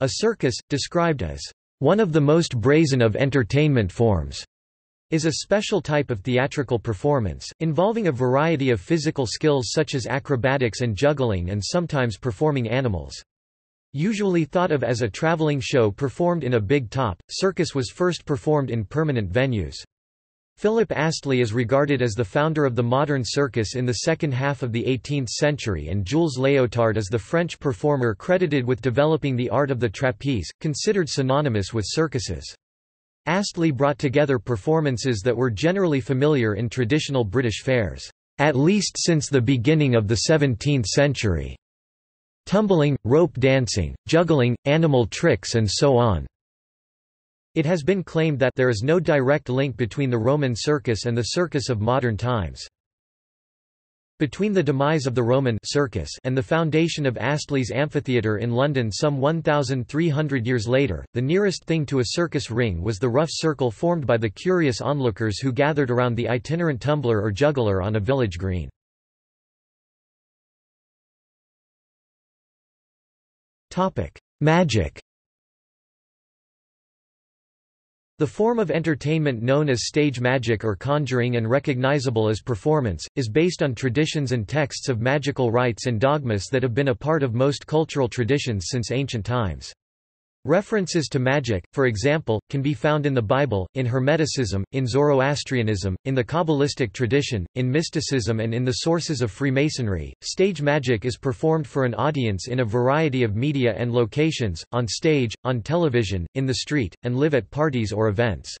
S1: A circus, described as one of the most brazen of entertainment forms, is a special type of theatrical performance, involving a variety of physical skills such as acrobatics and juggling and sometimes performing animals. Usually thought of as a traveling show performed in a big top, circus was first performed in permanent venues. Philip Astley is regarded as the founder of the modern circus in the second half of the 18th century and Jules Léotard is the French performer credited with developing the art of the trapeze, considered synonymous with circuses. Astley brought together performances that were generally familiar in traditional British fairs, at least since the beginning of the 17th century. Tumbling, rope dancing, juggling, animal tricks and so on. It has been claimed that there is no direct link between the Roman circus and the circus of modern times. Between the demise of the Roman circus and the foundation of Astley's amphitheatre in London some 1,300 years later, the nearest thing to a circus ring was the rough circle formed by the curious onlookers who gathered around the itinerant tumbler or juggler on a village green. Magic The form of entertainment known as stage magic or conjuring and recognizable as performance, is based on traditions and texts of magical rites and dogmas that have been a part of most cultural traditions since ancient times. References to magic, for example, can be found in the Bible, in Hermeticism, in Zoroastrianism, in the Kabbalistic tradition, in mysticism, and in the sources of Freemasonry. Stage magic is performed for an audience in a variety of media and locations on stage, on television, in the street, and live at parties or events.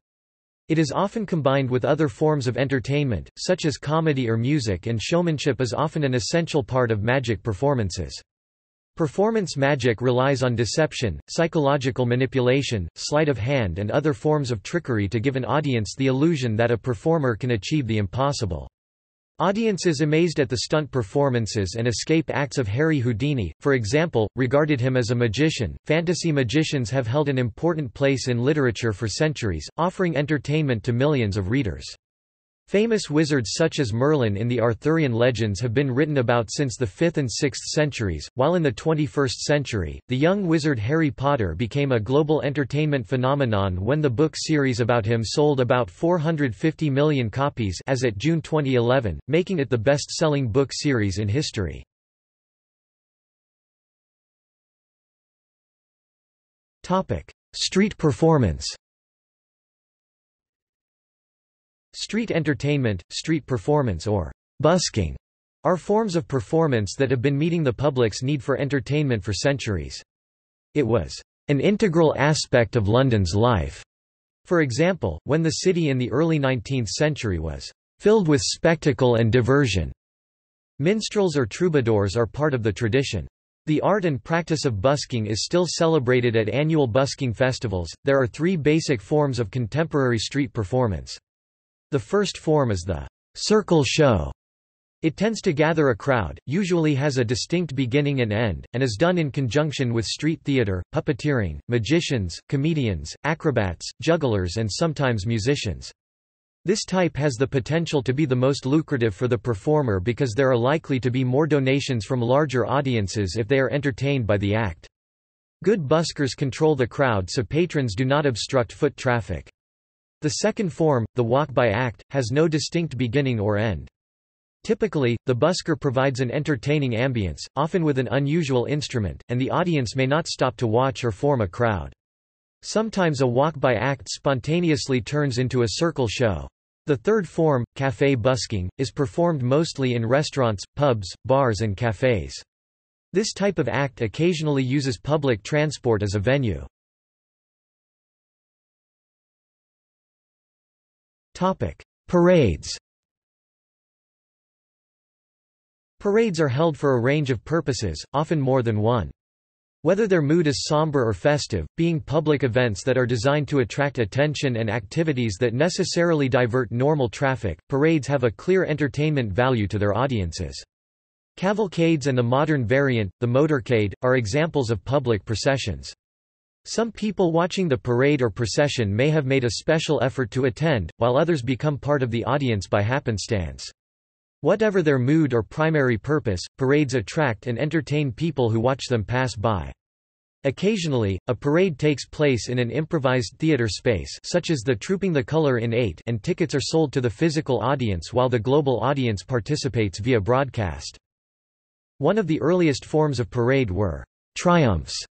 S1: It is often combined with other forms of entertainment, such as comedy or music, and showmanship is often an essential part of magic performances. Performance magic relies on deception, psychological manipulation, sleight of hand and other forms of trickery to give an audience the illusion that a performer can achieve the impossible. Audiences amazed at the stunt performances and escape acts of Harry Houdini, for example, regarded him as a magician. Fantasy magicians have held an important place in literature for centuries, offering entertainment to millions of readers. Famous wizards such as Merlin in the Arthurian legends have been written about since the 5th and 6th centuries, while in the 21st century, the young wizard Harry Potter became a global entertainment phenomenon when the book series about him sold about 450 million copies as at June 2011, making it the best-selling book series in history. Street performance Street entertainment, street performance or busking are forms of performance that have been meeting the public's need for entertainment for centuries. It was an integral aspect of London's life. For example, when the city in the early 19th century was filled with spectacle and diversion. Minstrels or troubadours are part of the tradition. The art and practice of busking is still celebrated at annual busking festivals. There are three basic forms of contemporary street performance. The first form is the circle show. It tends to gather a crowd, usually has a distinct beginning and end, and is done in conjunction with street theater, puppeteering, magicians, comedians, acrobats, jugglers and sometimes musicians. This type has the potential to be the most lucrative for the performer because there are likely to be more donations from larger audiences if they are entertained by the act. Good buskers control the crowd so patrons do not obstruct foot traffic. The second form, the walk by act, has no distinct beginning or end. Typically, the busker provides an entertaining ambience, often with an unusual instrument, and the audience may not stop to watch or form a crowd. Sometimes a walk by act spontaneously turns into a circle show. The third form, café busking, is performed mostly in restaurants, pubs, bars and cafés. This type of act occasionally uses public transport as a venue. Parades Parades are held for a range of purposes, often more than one. Whether their mood is somber or festive, being public events that are designed to attract attention and activities that necessarily divert normal traffic, parades have a clear entertainment value to their audiences. Cavalcades and the modern variant, the motorcade, are examples of public processions. Some people watching the parade or procession may have made a special effort to attend, while others become part of the audience by happenstance. Whatever their mood or primary purpose, parades attract and entertain people who watch them pass by. Occasionally, a parade takes place in an improvised theater space such as the Trooping the Colour in 8 and tickets are sold to the physical audience while the global audience participates via broadcast. One of the earliest forms of parade were triumphs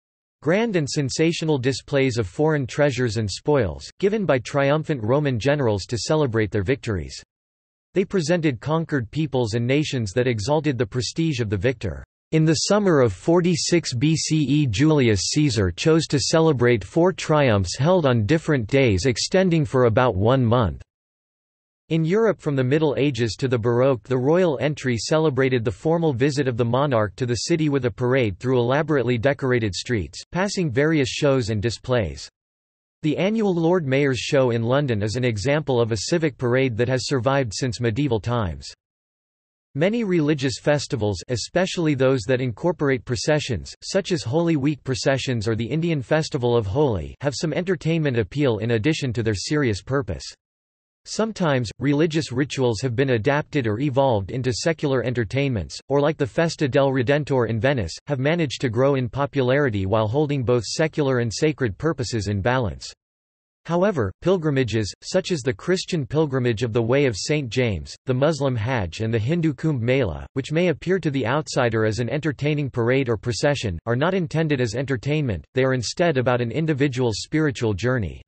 S1: Grand and sensational displays of foreign treasures and spoils, given by triumphant Roman generals to celebrate their victories. They presented conquered peoples and nations that exalted the prestige of the victor. In the summer of 46 BCE Julius Caesar chose to celebrate four triumphs held on different days extending for about one month. In Europe from the Middle Ages to the Baroque the royal entry celebrated the formal visit of the monarch to the city with a parade through elaborately decorated streets, passing various shows and displays. The annual Lord Mayor's Show in London is an example of a civic parade that has survived since medieval times. Many religious festivals especially those that incorporate processions, such as Holy Week processions or the Indian Festival of Holi have some entertainment appeal in addition to their serious purpose. Sometimes, religious rituals have been adapted or evolved into secular entertainments, or like the Festa del Redentor in Venice, have managed to grow in popularity while holding both secular and sacred purposes in balance. However, pilgrimages, such as the Christian pilgrimage of the Way of St. James, the Muslim Hajj and the Hindu Kumbh Mela, which may appear to the outsider as an entertaining parade or procession, are not intended as entertainment, they are instead about an individual's spiritual journey.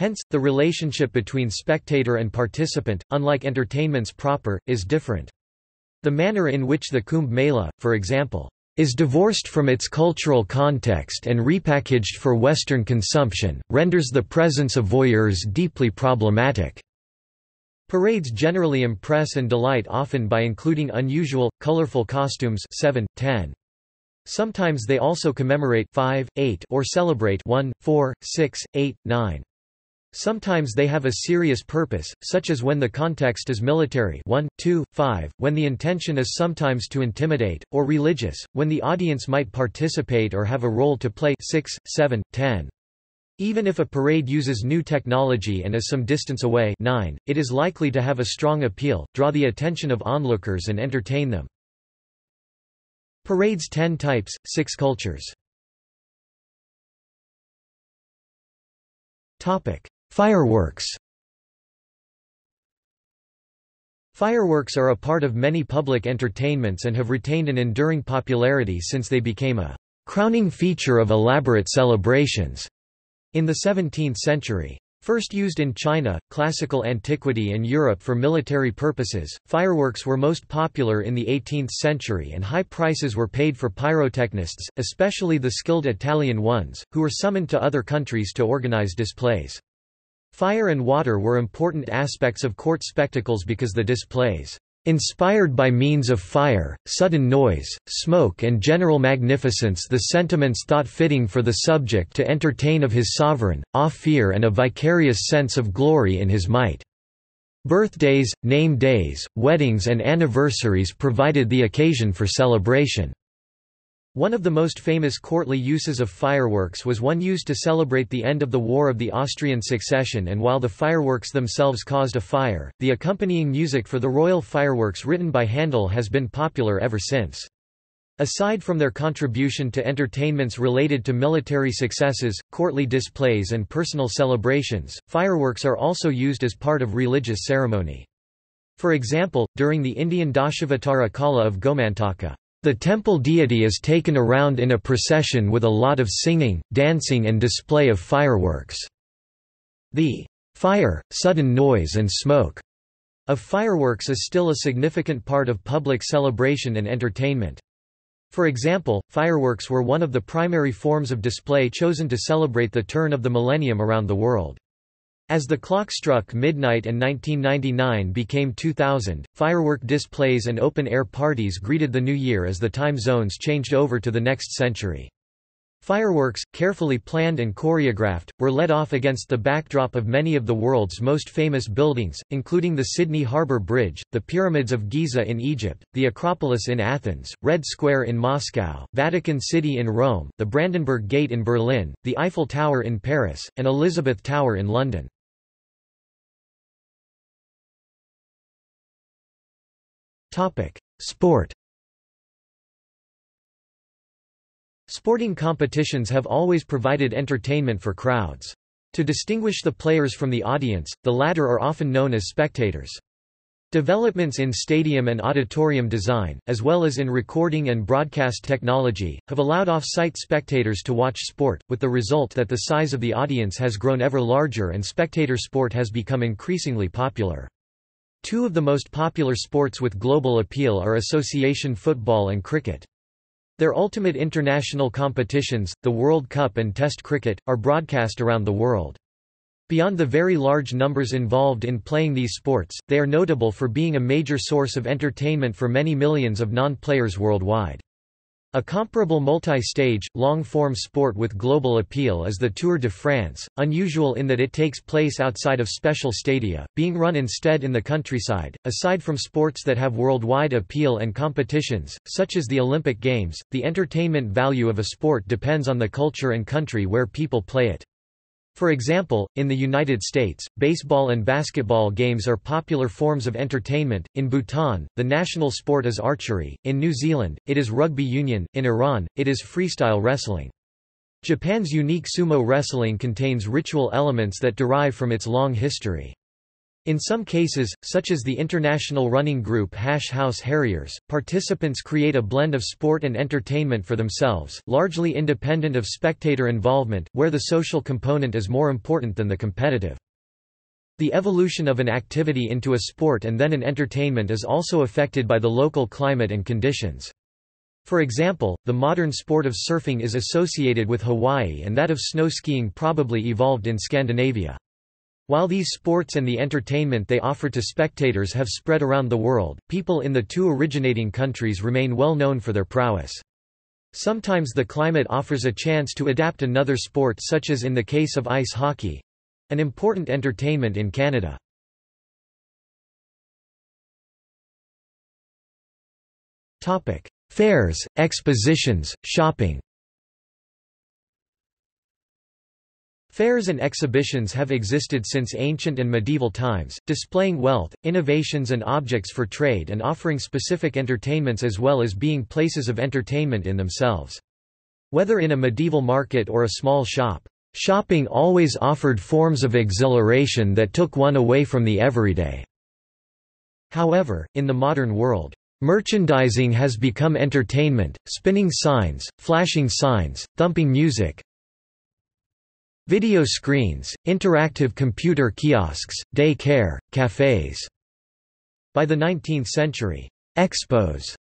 S1: Hence, the relationship between spectator and participant, unlike entertainments proper, is different. The manner in which the Kumbh Mela, for example, is divorced from its cultural context and repackaged for Western consumption, renders the presence of voyeurs deeply problematic. Parades generally impress and delight often by including unusual, colorful costumes 7, 10. Sometimes they also commemorate 5, 8 or celebrate 1, 4, 6, 8, 9. Sometimes they have a serious purpose, such as when the context is military 1, 2, 5, when the intention is sometimes to intimidate, or religious, when the audience might participate or have a role to play 6, 7, 10. Even if a parade uses new technology and is some distance away 9, it is likely to have a strong appeal, draw the attention of onlookers and entertain them. Parades 10 types, 6 cultures Topic. Fireworks Fireworks are a part of many public entertainments and have retained an enduring popularity since they became a crowning feature of elaborate celebrations in the 17th century. First used in China, classical antiquity and Europe for military purposes, fireworks were most popular in the 18th century and high prices were paid for pyrotechnists, especially the skilled Italian ones, who were summoned to other countries to organize displays. Fire and water were important aspects of court spectacles because the displays inspired by means of fire, sudden noise, smoke and general magnificence the sentiments thought fitting for the subject to entertain of his sovereign, awe fear and a vicarious sense of glory in his might. Birthdays, name days, weddings and anniversaries provided the occasion for celebration. One of the most famous courtly uses of fireworks was one used to celebrate the end of the War of the Austrian Succession and while the fireworks themselves caused a fire, the accompanying music for the royal fireworks written by Handel has been popular ever since. Aside from their contribution to entertainments related to military successes, courtly displays and personal celebrations, fireworks are also used as part of religious ceremony. For example, during the Indian Dashavatara Kala of Gomantaka, the temple deity is taken around in a procession with a lot of singing, dancing and display of fireworks. The fire, sudden noise and smoke of fireworks is still a significant part of public celebration and entertainment. For example, fireworks were one of the primary forms of display chosen to celebrate the turn of the millennium around the world. As the clock struck midnight and 1999 became 2000, firework displays and open-air parties greeted the new year as the time zones changed over to the next century. Fireworks, carefully planned and choreographed, were let off against the backdrop of many of the world's most famous buildings, including the Sydney Harbour Bridge, the Pyramids of Giza in Egypt, the Acropolis in Athens, Red Square in Moscow, Vatican City in Rome, the Brandenburg Gate in Berlin, the Eiffel Tower in Paris, and Elizabeth Tower in London. Topic: Sport. Sporting competitions have always provided entertainment for crowds. To distinguish the players from the audience, the latter are often known as spectators. Developments in stadium and auditorium design, as well as in recording and broadcast technology, have allowed off-site spectators to watch sport, with the result that the size of the audience has grown ever larger and spectator sport has become increasingly popular. Two of the most popular sports with global appeal are association football and cricket. Their ultimate international competitions, the World Cup and Test cricket, are broadcast around the world. Beyond the very large numbers involved in playing these sports, they are notable for being a major source of entertainment for many millions of non-players worldwide. A comparable multi-stage, long-form sport with global appeal is the Tour de France, unusual in that it takes place outside of special stadia, being run instead in the countryside. Aside from sports that have worldwide appeal and competitions, such as the Olympic Games, the entertainment value of a sport depends on the culture and country where people play it. For example, in the United States, baseball and basketball games are popular forms of entertainment, in Bhutan, the national sport is archery, in New Zealand, it is rugby union, in Iran, it is freestyle wrestling. Japan's unique sumo wrestling contains ritual elements that derive from its long history. In some cases, such as the international running group Hash House Harriers, participants create a blend of sport and entertainment for themselves, largely independent of spectator involvement, where the social component is more important than the competitive. The evolution of an activity into a sport and then an entertainment is also affected by the local climate and conditions. For example, the modern sport of surfing is associated with Hawaii and that of snow skiing probably evolved in Scandinavia. While these sports and the entertainment they offer to spectators have spread around the world, people in the two originating countries remain well known for their prowess. Sometimes the climate offers a chance to adapt another sport such as in the case of ice hockey—an important entertainment in Canada. Fairs, expositions, shopping Fairs and exhibitions have existed since ancient and medieval times, displaying wealth, innovations and objects for trade and offering specific entertainments as well as being places of entertainment in themselves. Whether in a medieval market or a small shop, shopping always offered forms of exhilaration that took one away from the everyday. However, in the modern world, Merchandising has become entertainment, spinning signs, flashing signs, thumping music, Video screens, interactive computer kiosks, day care, cafes. By the 19th century, expos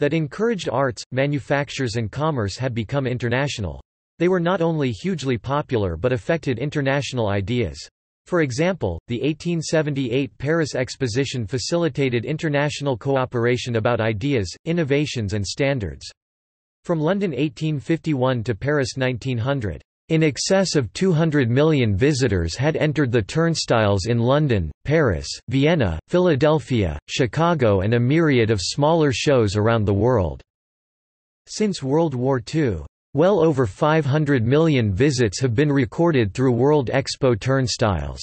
S1: that encouraged arts, manufactures and commerce had become international. They were not only hugely popular but affected international ideas. For example, the 1878 Paris Exposition facilitated international cooperation about ideas, innovations and standards. From London 1851 to Paris 1900, in excess of 200 million visitors had entered the turnstiles in London, Paris, Vienna, Philadelphia, Chicago and a myriad of smaller shows around the world. Since World War II, well over 500 million visits have been recorded through World Expo turnstiles.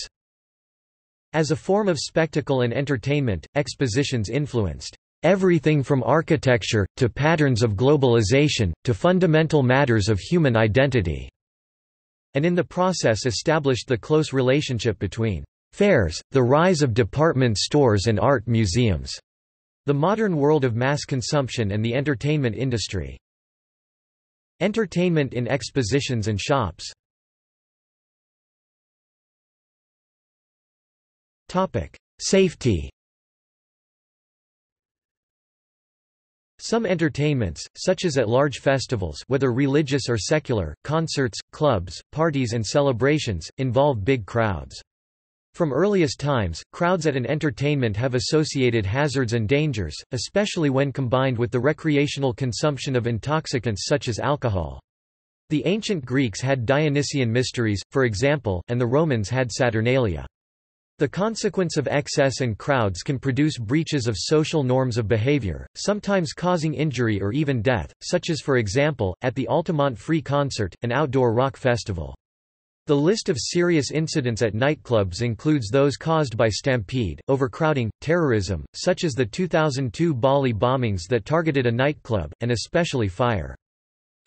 S1: As a form of spectacle and entertainment, expositions influenced everything from architecture, to patterns of globalization, to fundamental matters of human identity and in the process established the close relationship between fairs, the rise of department stores and art museums, the modern world of mass consumption and the entertainment industry. Entertainment in expositions and shops Safety Some entertainments, such as at large festivals whether religious or secular, concerts, clubs, parties and celebrations, involve big crowds. From earliest times, crowds at an entertainment have associated hazards and dangers, especially when combined with the recreational consumption of intoxicants such as alcohol. The ancient Greeks had Dionysian mysteries, for example, and the Romans had Saturnalia. The consequence of excess and crowds can produce breaches of social norms of behavior, sometimes causing injury or even death, such as for example, at the Altamont Free Concert, an outdoor rock festival. The list of serious incidents at nightclubs includes those caused by stampede, overcrowding, terrorism, such as the 2002 Bali bombings that targeted a nightclub, and especially fire.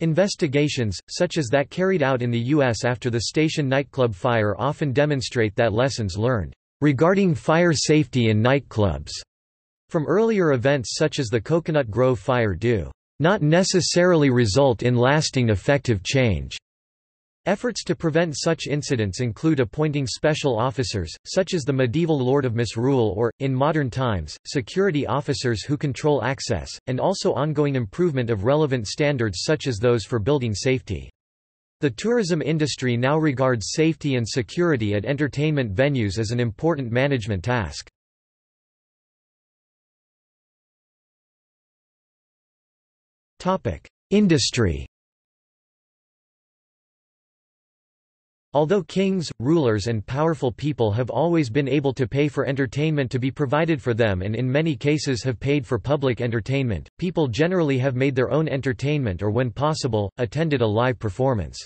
S1: Investigations, such as that carried out in the U.S. after the station nightclub fire often demonstrate that lessons learned regarding fire safety in nightclubs From earlier events such as the Coconut Grove fire do not necessarily result in lasting effective change. Efforts to prevent such incidents include appointing special officers, such as the medieval Lord of Misrule or, in modern times, security officers who control access, and also ongoing improvement of relevant standards such as those for building safety. The tourism industry now regards safety and security at entertainment venues as an important management task. Industry Although kings, rulers and powerful people have always been able to pay for entertainment to be provided for them and in many cases have paid for public entertainment, people generally have made their own entertainment or when possible, attended a live performance.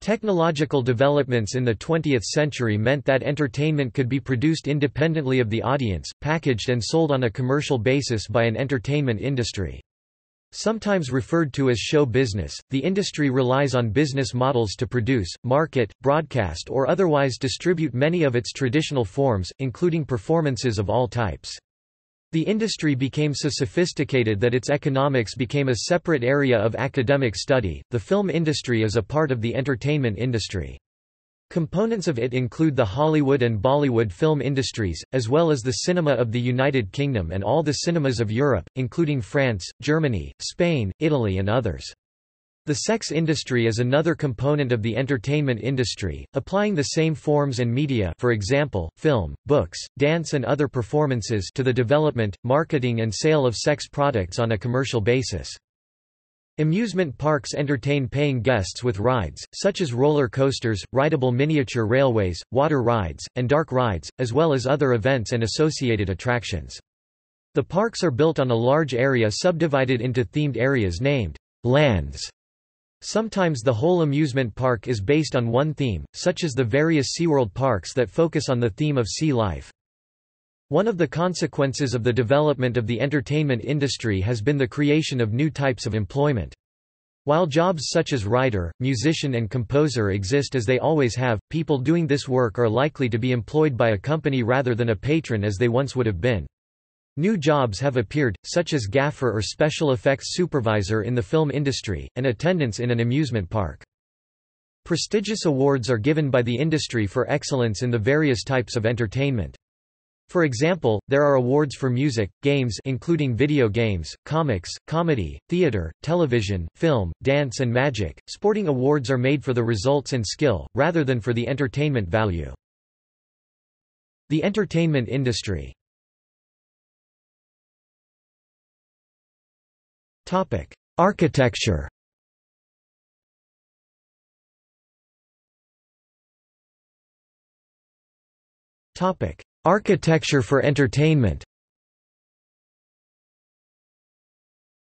S1: Technological developments in the 20th century meant that entertainment could be produced independently of the audience, packaged and sold on a commercial basis by an entertainment industry. Sometimes referred to as show business, the industry relies on business models to produce, market, broadcast or otherwise distribute many of its traditional forms, including performances of all types. The industry became so sophisticated that its economics became a separate area of academic study. The film industry is a part of the entertainment industry. Components of it include the Hollywood and Bollywood film industries, as well as the cinema of the United Kingdom and all the cinemas of Europe, including France, Germany, Spain, Italy and others. The sex industry is another component of the entertainment industry, applying the same forms and media for example, film, books, dance and other performances to the development, marketing and sale of sex products on a commercial basis. Amusement parks entertain paying guests with rides, such as roller coasters, rideable miniature railways, water rides, and dark rides, as well as other events and associated attractions. The parks are built on a large area subdivided into themed areas named lands. Sometimes the whole amusement park is based on one theme, such as the various SeaWorld parks that focus on the theme of sea life. One of the consequences of the development of the entertainment industry has been the creation of new types of employment. While jobs such as writer, musician and composer exist as they always have, people doing this work are likely to be employed by a company rather than a patron as they once would have been. New jobs have appeared, such as gaffer or special effects supervisor in the film industry, and attendants in an amusement park. Prestigious awards are given by the industry for excellence in the various types of entertainment. For example, there are awards for music, games including video games, comics, comedy, theater, television, film, dance and magic. Sporting awards are made for the results and skill, rather than for the entertainment value. The entertainment industry Topic: Architecture Topic: Architecture for entertainment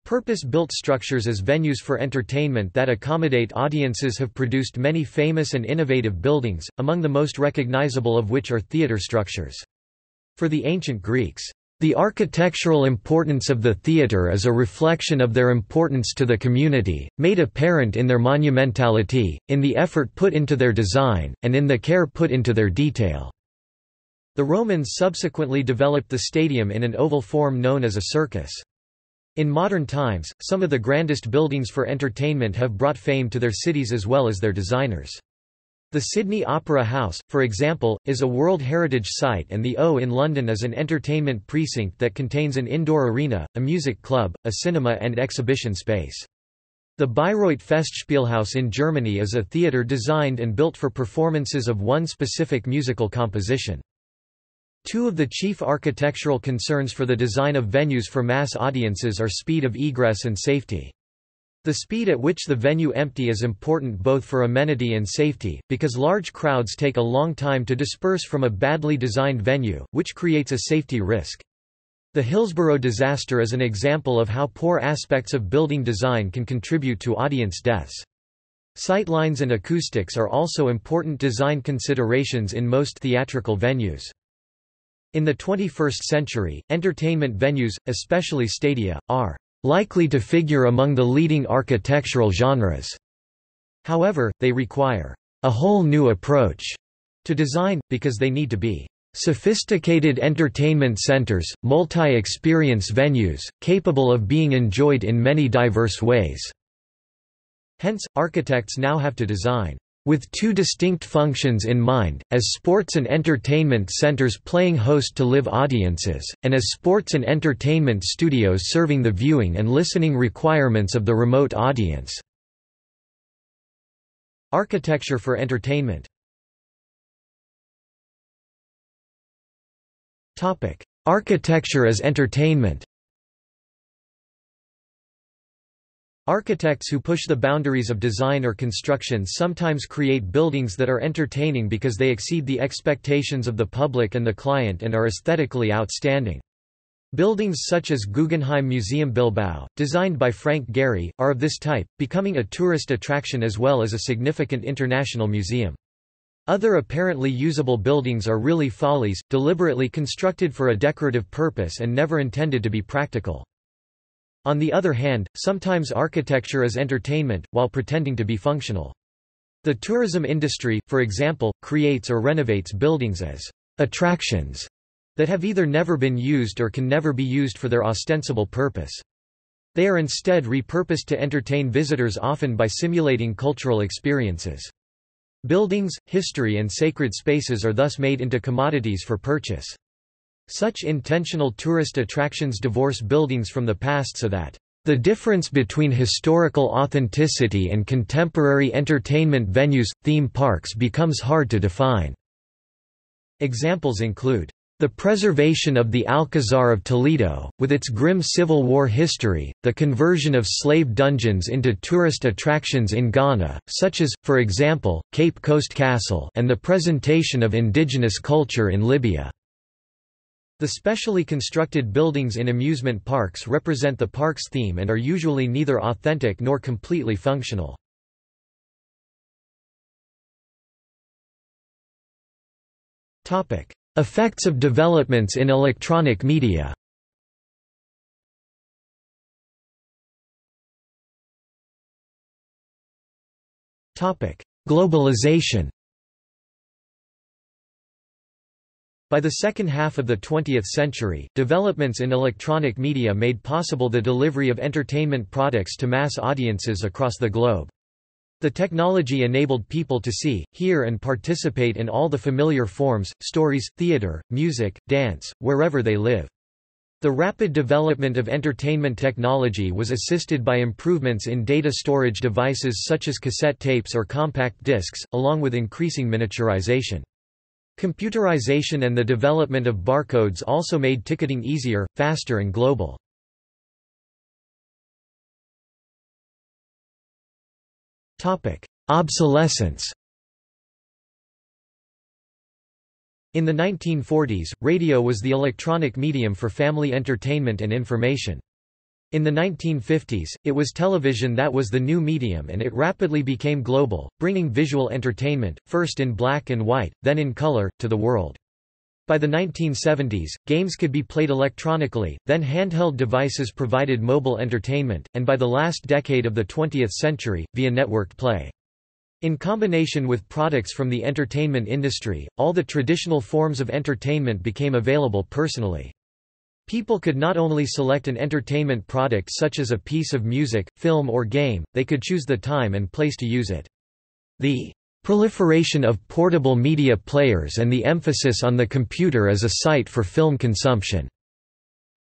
S1: Purpose-built structures as venues for entertainment that accommodate audiences have produced many famous and innovative buildings, among the most recognizable of which are theater structures. For the ancient Greeks, the architectural importance of the theatre is a reflection of their importance to the community, made apparent in their monumentality, in the effort put into their design, and in the care put into their detail. The Romans subsequently developed the stadium in an oval form known as a circus. In modern times, some of the grandest buildings for entertainment have brought fame to their cities as well as their designers. The Sydney Opera House, for example, is a World Heritage Site and the O in London is an entertainment precinct that contains an indoor arena, a music club, a cinema and exhibition space. The Bayreuth Festspielhaus in Germany is a theatre designed and built for performances of one specific musical composition. Two of the chief architectural concerns for the design of venues for mass audiences are speed of egress and safety. The speed at which the venue empty is important both for amenity and safety, because large crowds take a long time to disperse from a badly designed venue, which creates a safety risk. The Hillsborough disaster is an example of how poor aspects of building design can contribute to audience deaths. Sightlines and acoustics are also important design considerations in most theatrical venues. In the 21st century, entertainment venues, especially stadia, are likely to figure among the leading architectural genres. However, they require a whole new approach to design, because they need to be Sophisticated entertainment centers, multi-experience venues, capable of being enjoyed in many diverse ways. Hence, architects now have to design with two distinct functions in mind, as sports and entertainment centers playing host to live audiences, and as sports and entertainment studios serving the viewing and listening requirements of the remote audience. Architecture for entertainment. Architecture as entertainment Architects who push the boundaries of design or construction sometimes create buildings that are entertaining because they exceed the expectations of the public and the client and are aesthetically outstanding. Buildings such as Guggenheim Museum Bilbao, designed by Frank Gehry, are of this type, becoming a tourist attraction as well as a significant international museum. Other apparently usable buildings are really follies, deliberately constructed for a decorative purpose and never intended to be practical. On the other hand, sometimes architecture is entertainment, while pretending to be functional. The tourism industry, for example, creates or renovates buildings as attractions that have either never been used or can never be used for their ostensible purpose. They are instead repurposed to entertain visitors often by simulating cultural experiences. Buildings, history and sacred spaces are thus made into commodities for purchase. Such intentional tourist attractions divorce buildings from the past so that the difference between historical authenticity and contemporary entertainment venues, theme parks becomes hard to define. Examples include the preservation of the Alcazar of Toledo, with its grim Civil War history, the conversion of slave dungeons into tourist attractions in Ghana, such as, for example, Cape Coast Castle and the presentation of indigenous culture in Libya. The specially constructed buildings in amusement parks represent the park's theme and are usually neither authentic nor completely functional. Effects of developments in electronic media. Globalization By the second half of the 20th century, developments in electronic media made possible the delivery of entertainment products to mass audiences across the globe. The technology enabled people to see, hear and participate in all the familiar forms, stories, theater, music, dance, wherever they live. The rapid development of entertainment technology was assisted by improvements in data storage devices such as cassette tapes or compact discs, along with increasing miniaturization. Computerization and the development of barcodes also made ticketing easier, faster and global. Obsolescence. In the 1940s, radio was the electronic medium for family entertainment and information. In the 1950s, it was television that was the new medium and it rapidly became global, bringing visual entertainment, first in black and white, then in color, to the world. By the 1970s, games could be played electronically, then handheld devices provided mobile entertainment, and by the last decade of the 20th century, via networked play. In combination with products from the entertainment industry, all the traditional forms of entertainment became available personally. People could not only select an entertainment product such as a piece of music, film or game, they could choose the time and place to use it. The Proliferation of portable media players and the emphasis on the computer as a site for film consumption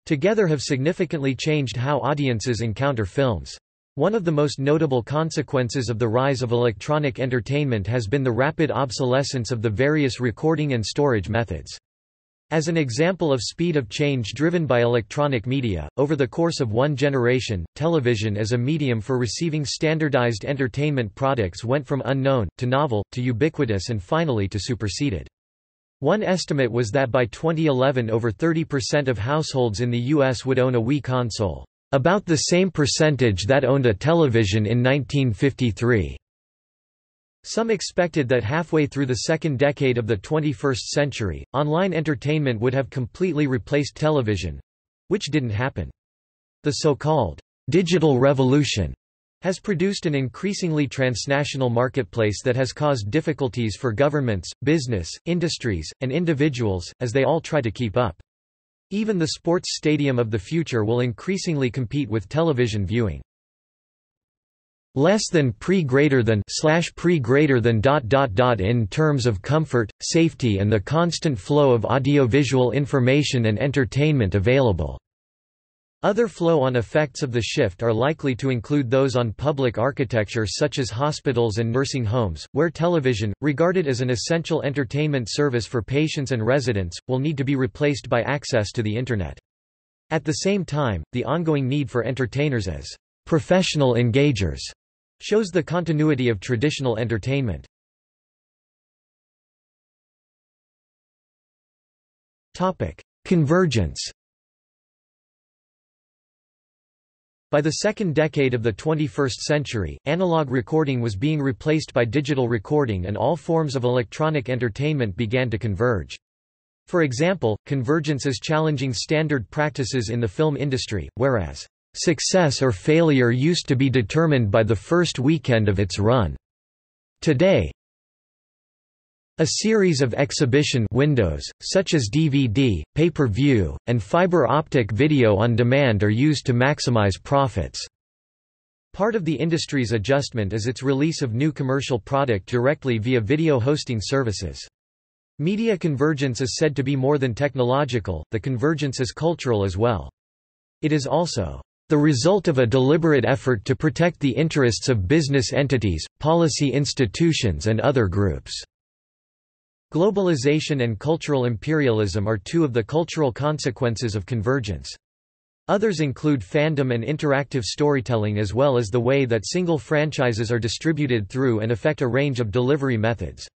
S1: together have significantly changed how audiences encounter films. One of the most notable consequences of the rise of electronic entertainment has been the rapid obsolescence of the various recording and storage methods. As an example of speed of change driven by electronic media, over the course of one generation, television as a medium for receiving standardized entertainment products went from unknown, to novel, to ubiquitous and finally to superseded. One estimate was that by 2011 over 30% of households in the U.S. would own a Wii console. About the same percentage that owned a television in 1953. Some expected that halfway through the second decade of the 21st century, online entertainment would have completely replaced television—which didn't happen. The so-called digital revolution has produced an increasingly transnational marketplace that has caused difficulties for governments, business, industries, and individuals, as they all try to keep up. Even the sports stadium of the future will increasingly compete with television viewing. Less than pre greater than slash pre greater than dot dot dot in terms of comfort, safety and the constant flow of audiovisual information and entertainment available. Other flow-on effects of the shift are likely to include those on public architecture such as hospitals and nursing homes, where television, regarded as an essential entertainment service for patients and residents, will need to be replaced by access to the Internet. At the same time, the ongoing need for entertainers as professional engagers shows the continuity of traditional entertainment. Convergence By the second decade of the 21st century, analog recording was being replaced by digital recording and all forms of electronic entertainment began to converge. For example, convergence is challenging standard practices in the film industry, whereas, "...success or failure used to be determined by the first weekend of its run. Today, a series of exhibition windows, such as DVD, pay-per-view, and fiber optic video on demand are used to maximize profits. Part of the industry's adjustment is its release of new commercial product directly via video hosting services. Media convergence is said to be more than technological, the convergence is cultural as well. It is also the result of a deliberate effort to protect the interests of business entities, policy institutions and other groups. Globalization and cultural imperialism are two of the cultural consequences of convergence. Others include fandom and interactive storytelling as well as the way that single franchises are distributed through and affect a range of delivery methods.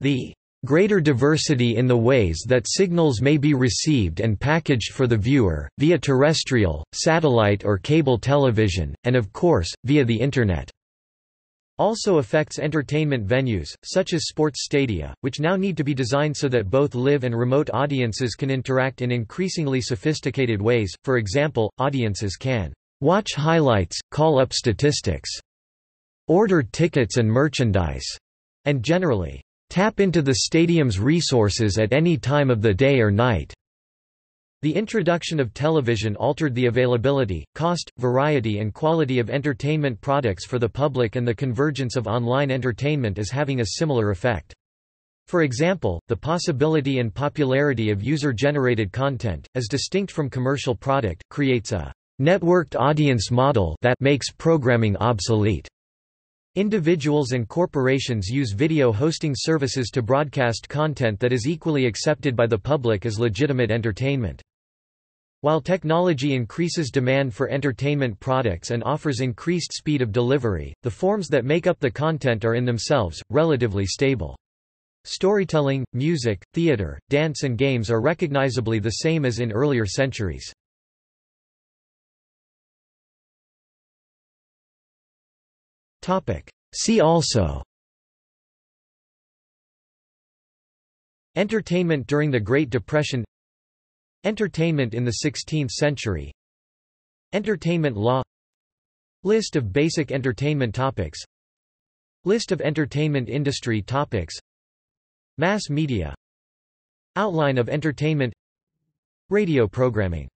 S1: The greater diversity in the ways that signals may be received and packaged for the viewer, via terrestrial, satellite or cable television, and of course, via the Internet. Also affects entertainment venues, such as sports stadia, which now need to be designed so that both live and remote audiences can interact in increasingly sophisticated ways, for example, audiences can watch highlights, call up statistics, order tickets and merchandise, and generally tap into the stadium's resources at any time of the day or night. The introduction of television altered the availability, cost, variety and quality of entertainment products for the public and the convergence of online entertainment is having a similar effect. For example, the possibility and popularity of user-generated content, as distinct from commercial product, creates a networked audience model that makes programming obsolete. Individuals and corporations use video hosting services to broadcast content that is equally accepted by the public as legitimate entertainment. While technology increases demand for entertainment products and offers increased speed of delivery, the forms that make up the content are in themselves, relatively stable. Storytelling, music, theater, dance and games are recognizably the same as in earlier centuries. See also. Entertainment during the Great Depression. Entertainment in the 16th century. Entertainment law. List of basic entertainment topics. List of entertainment industry topics. Mass media. Outline of entertainment. Radio programming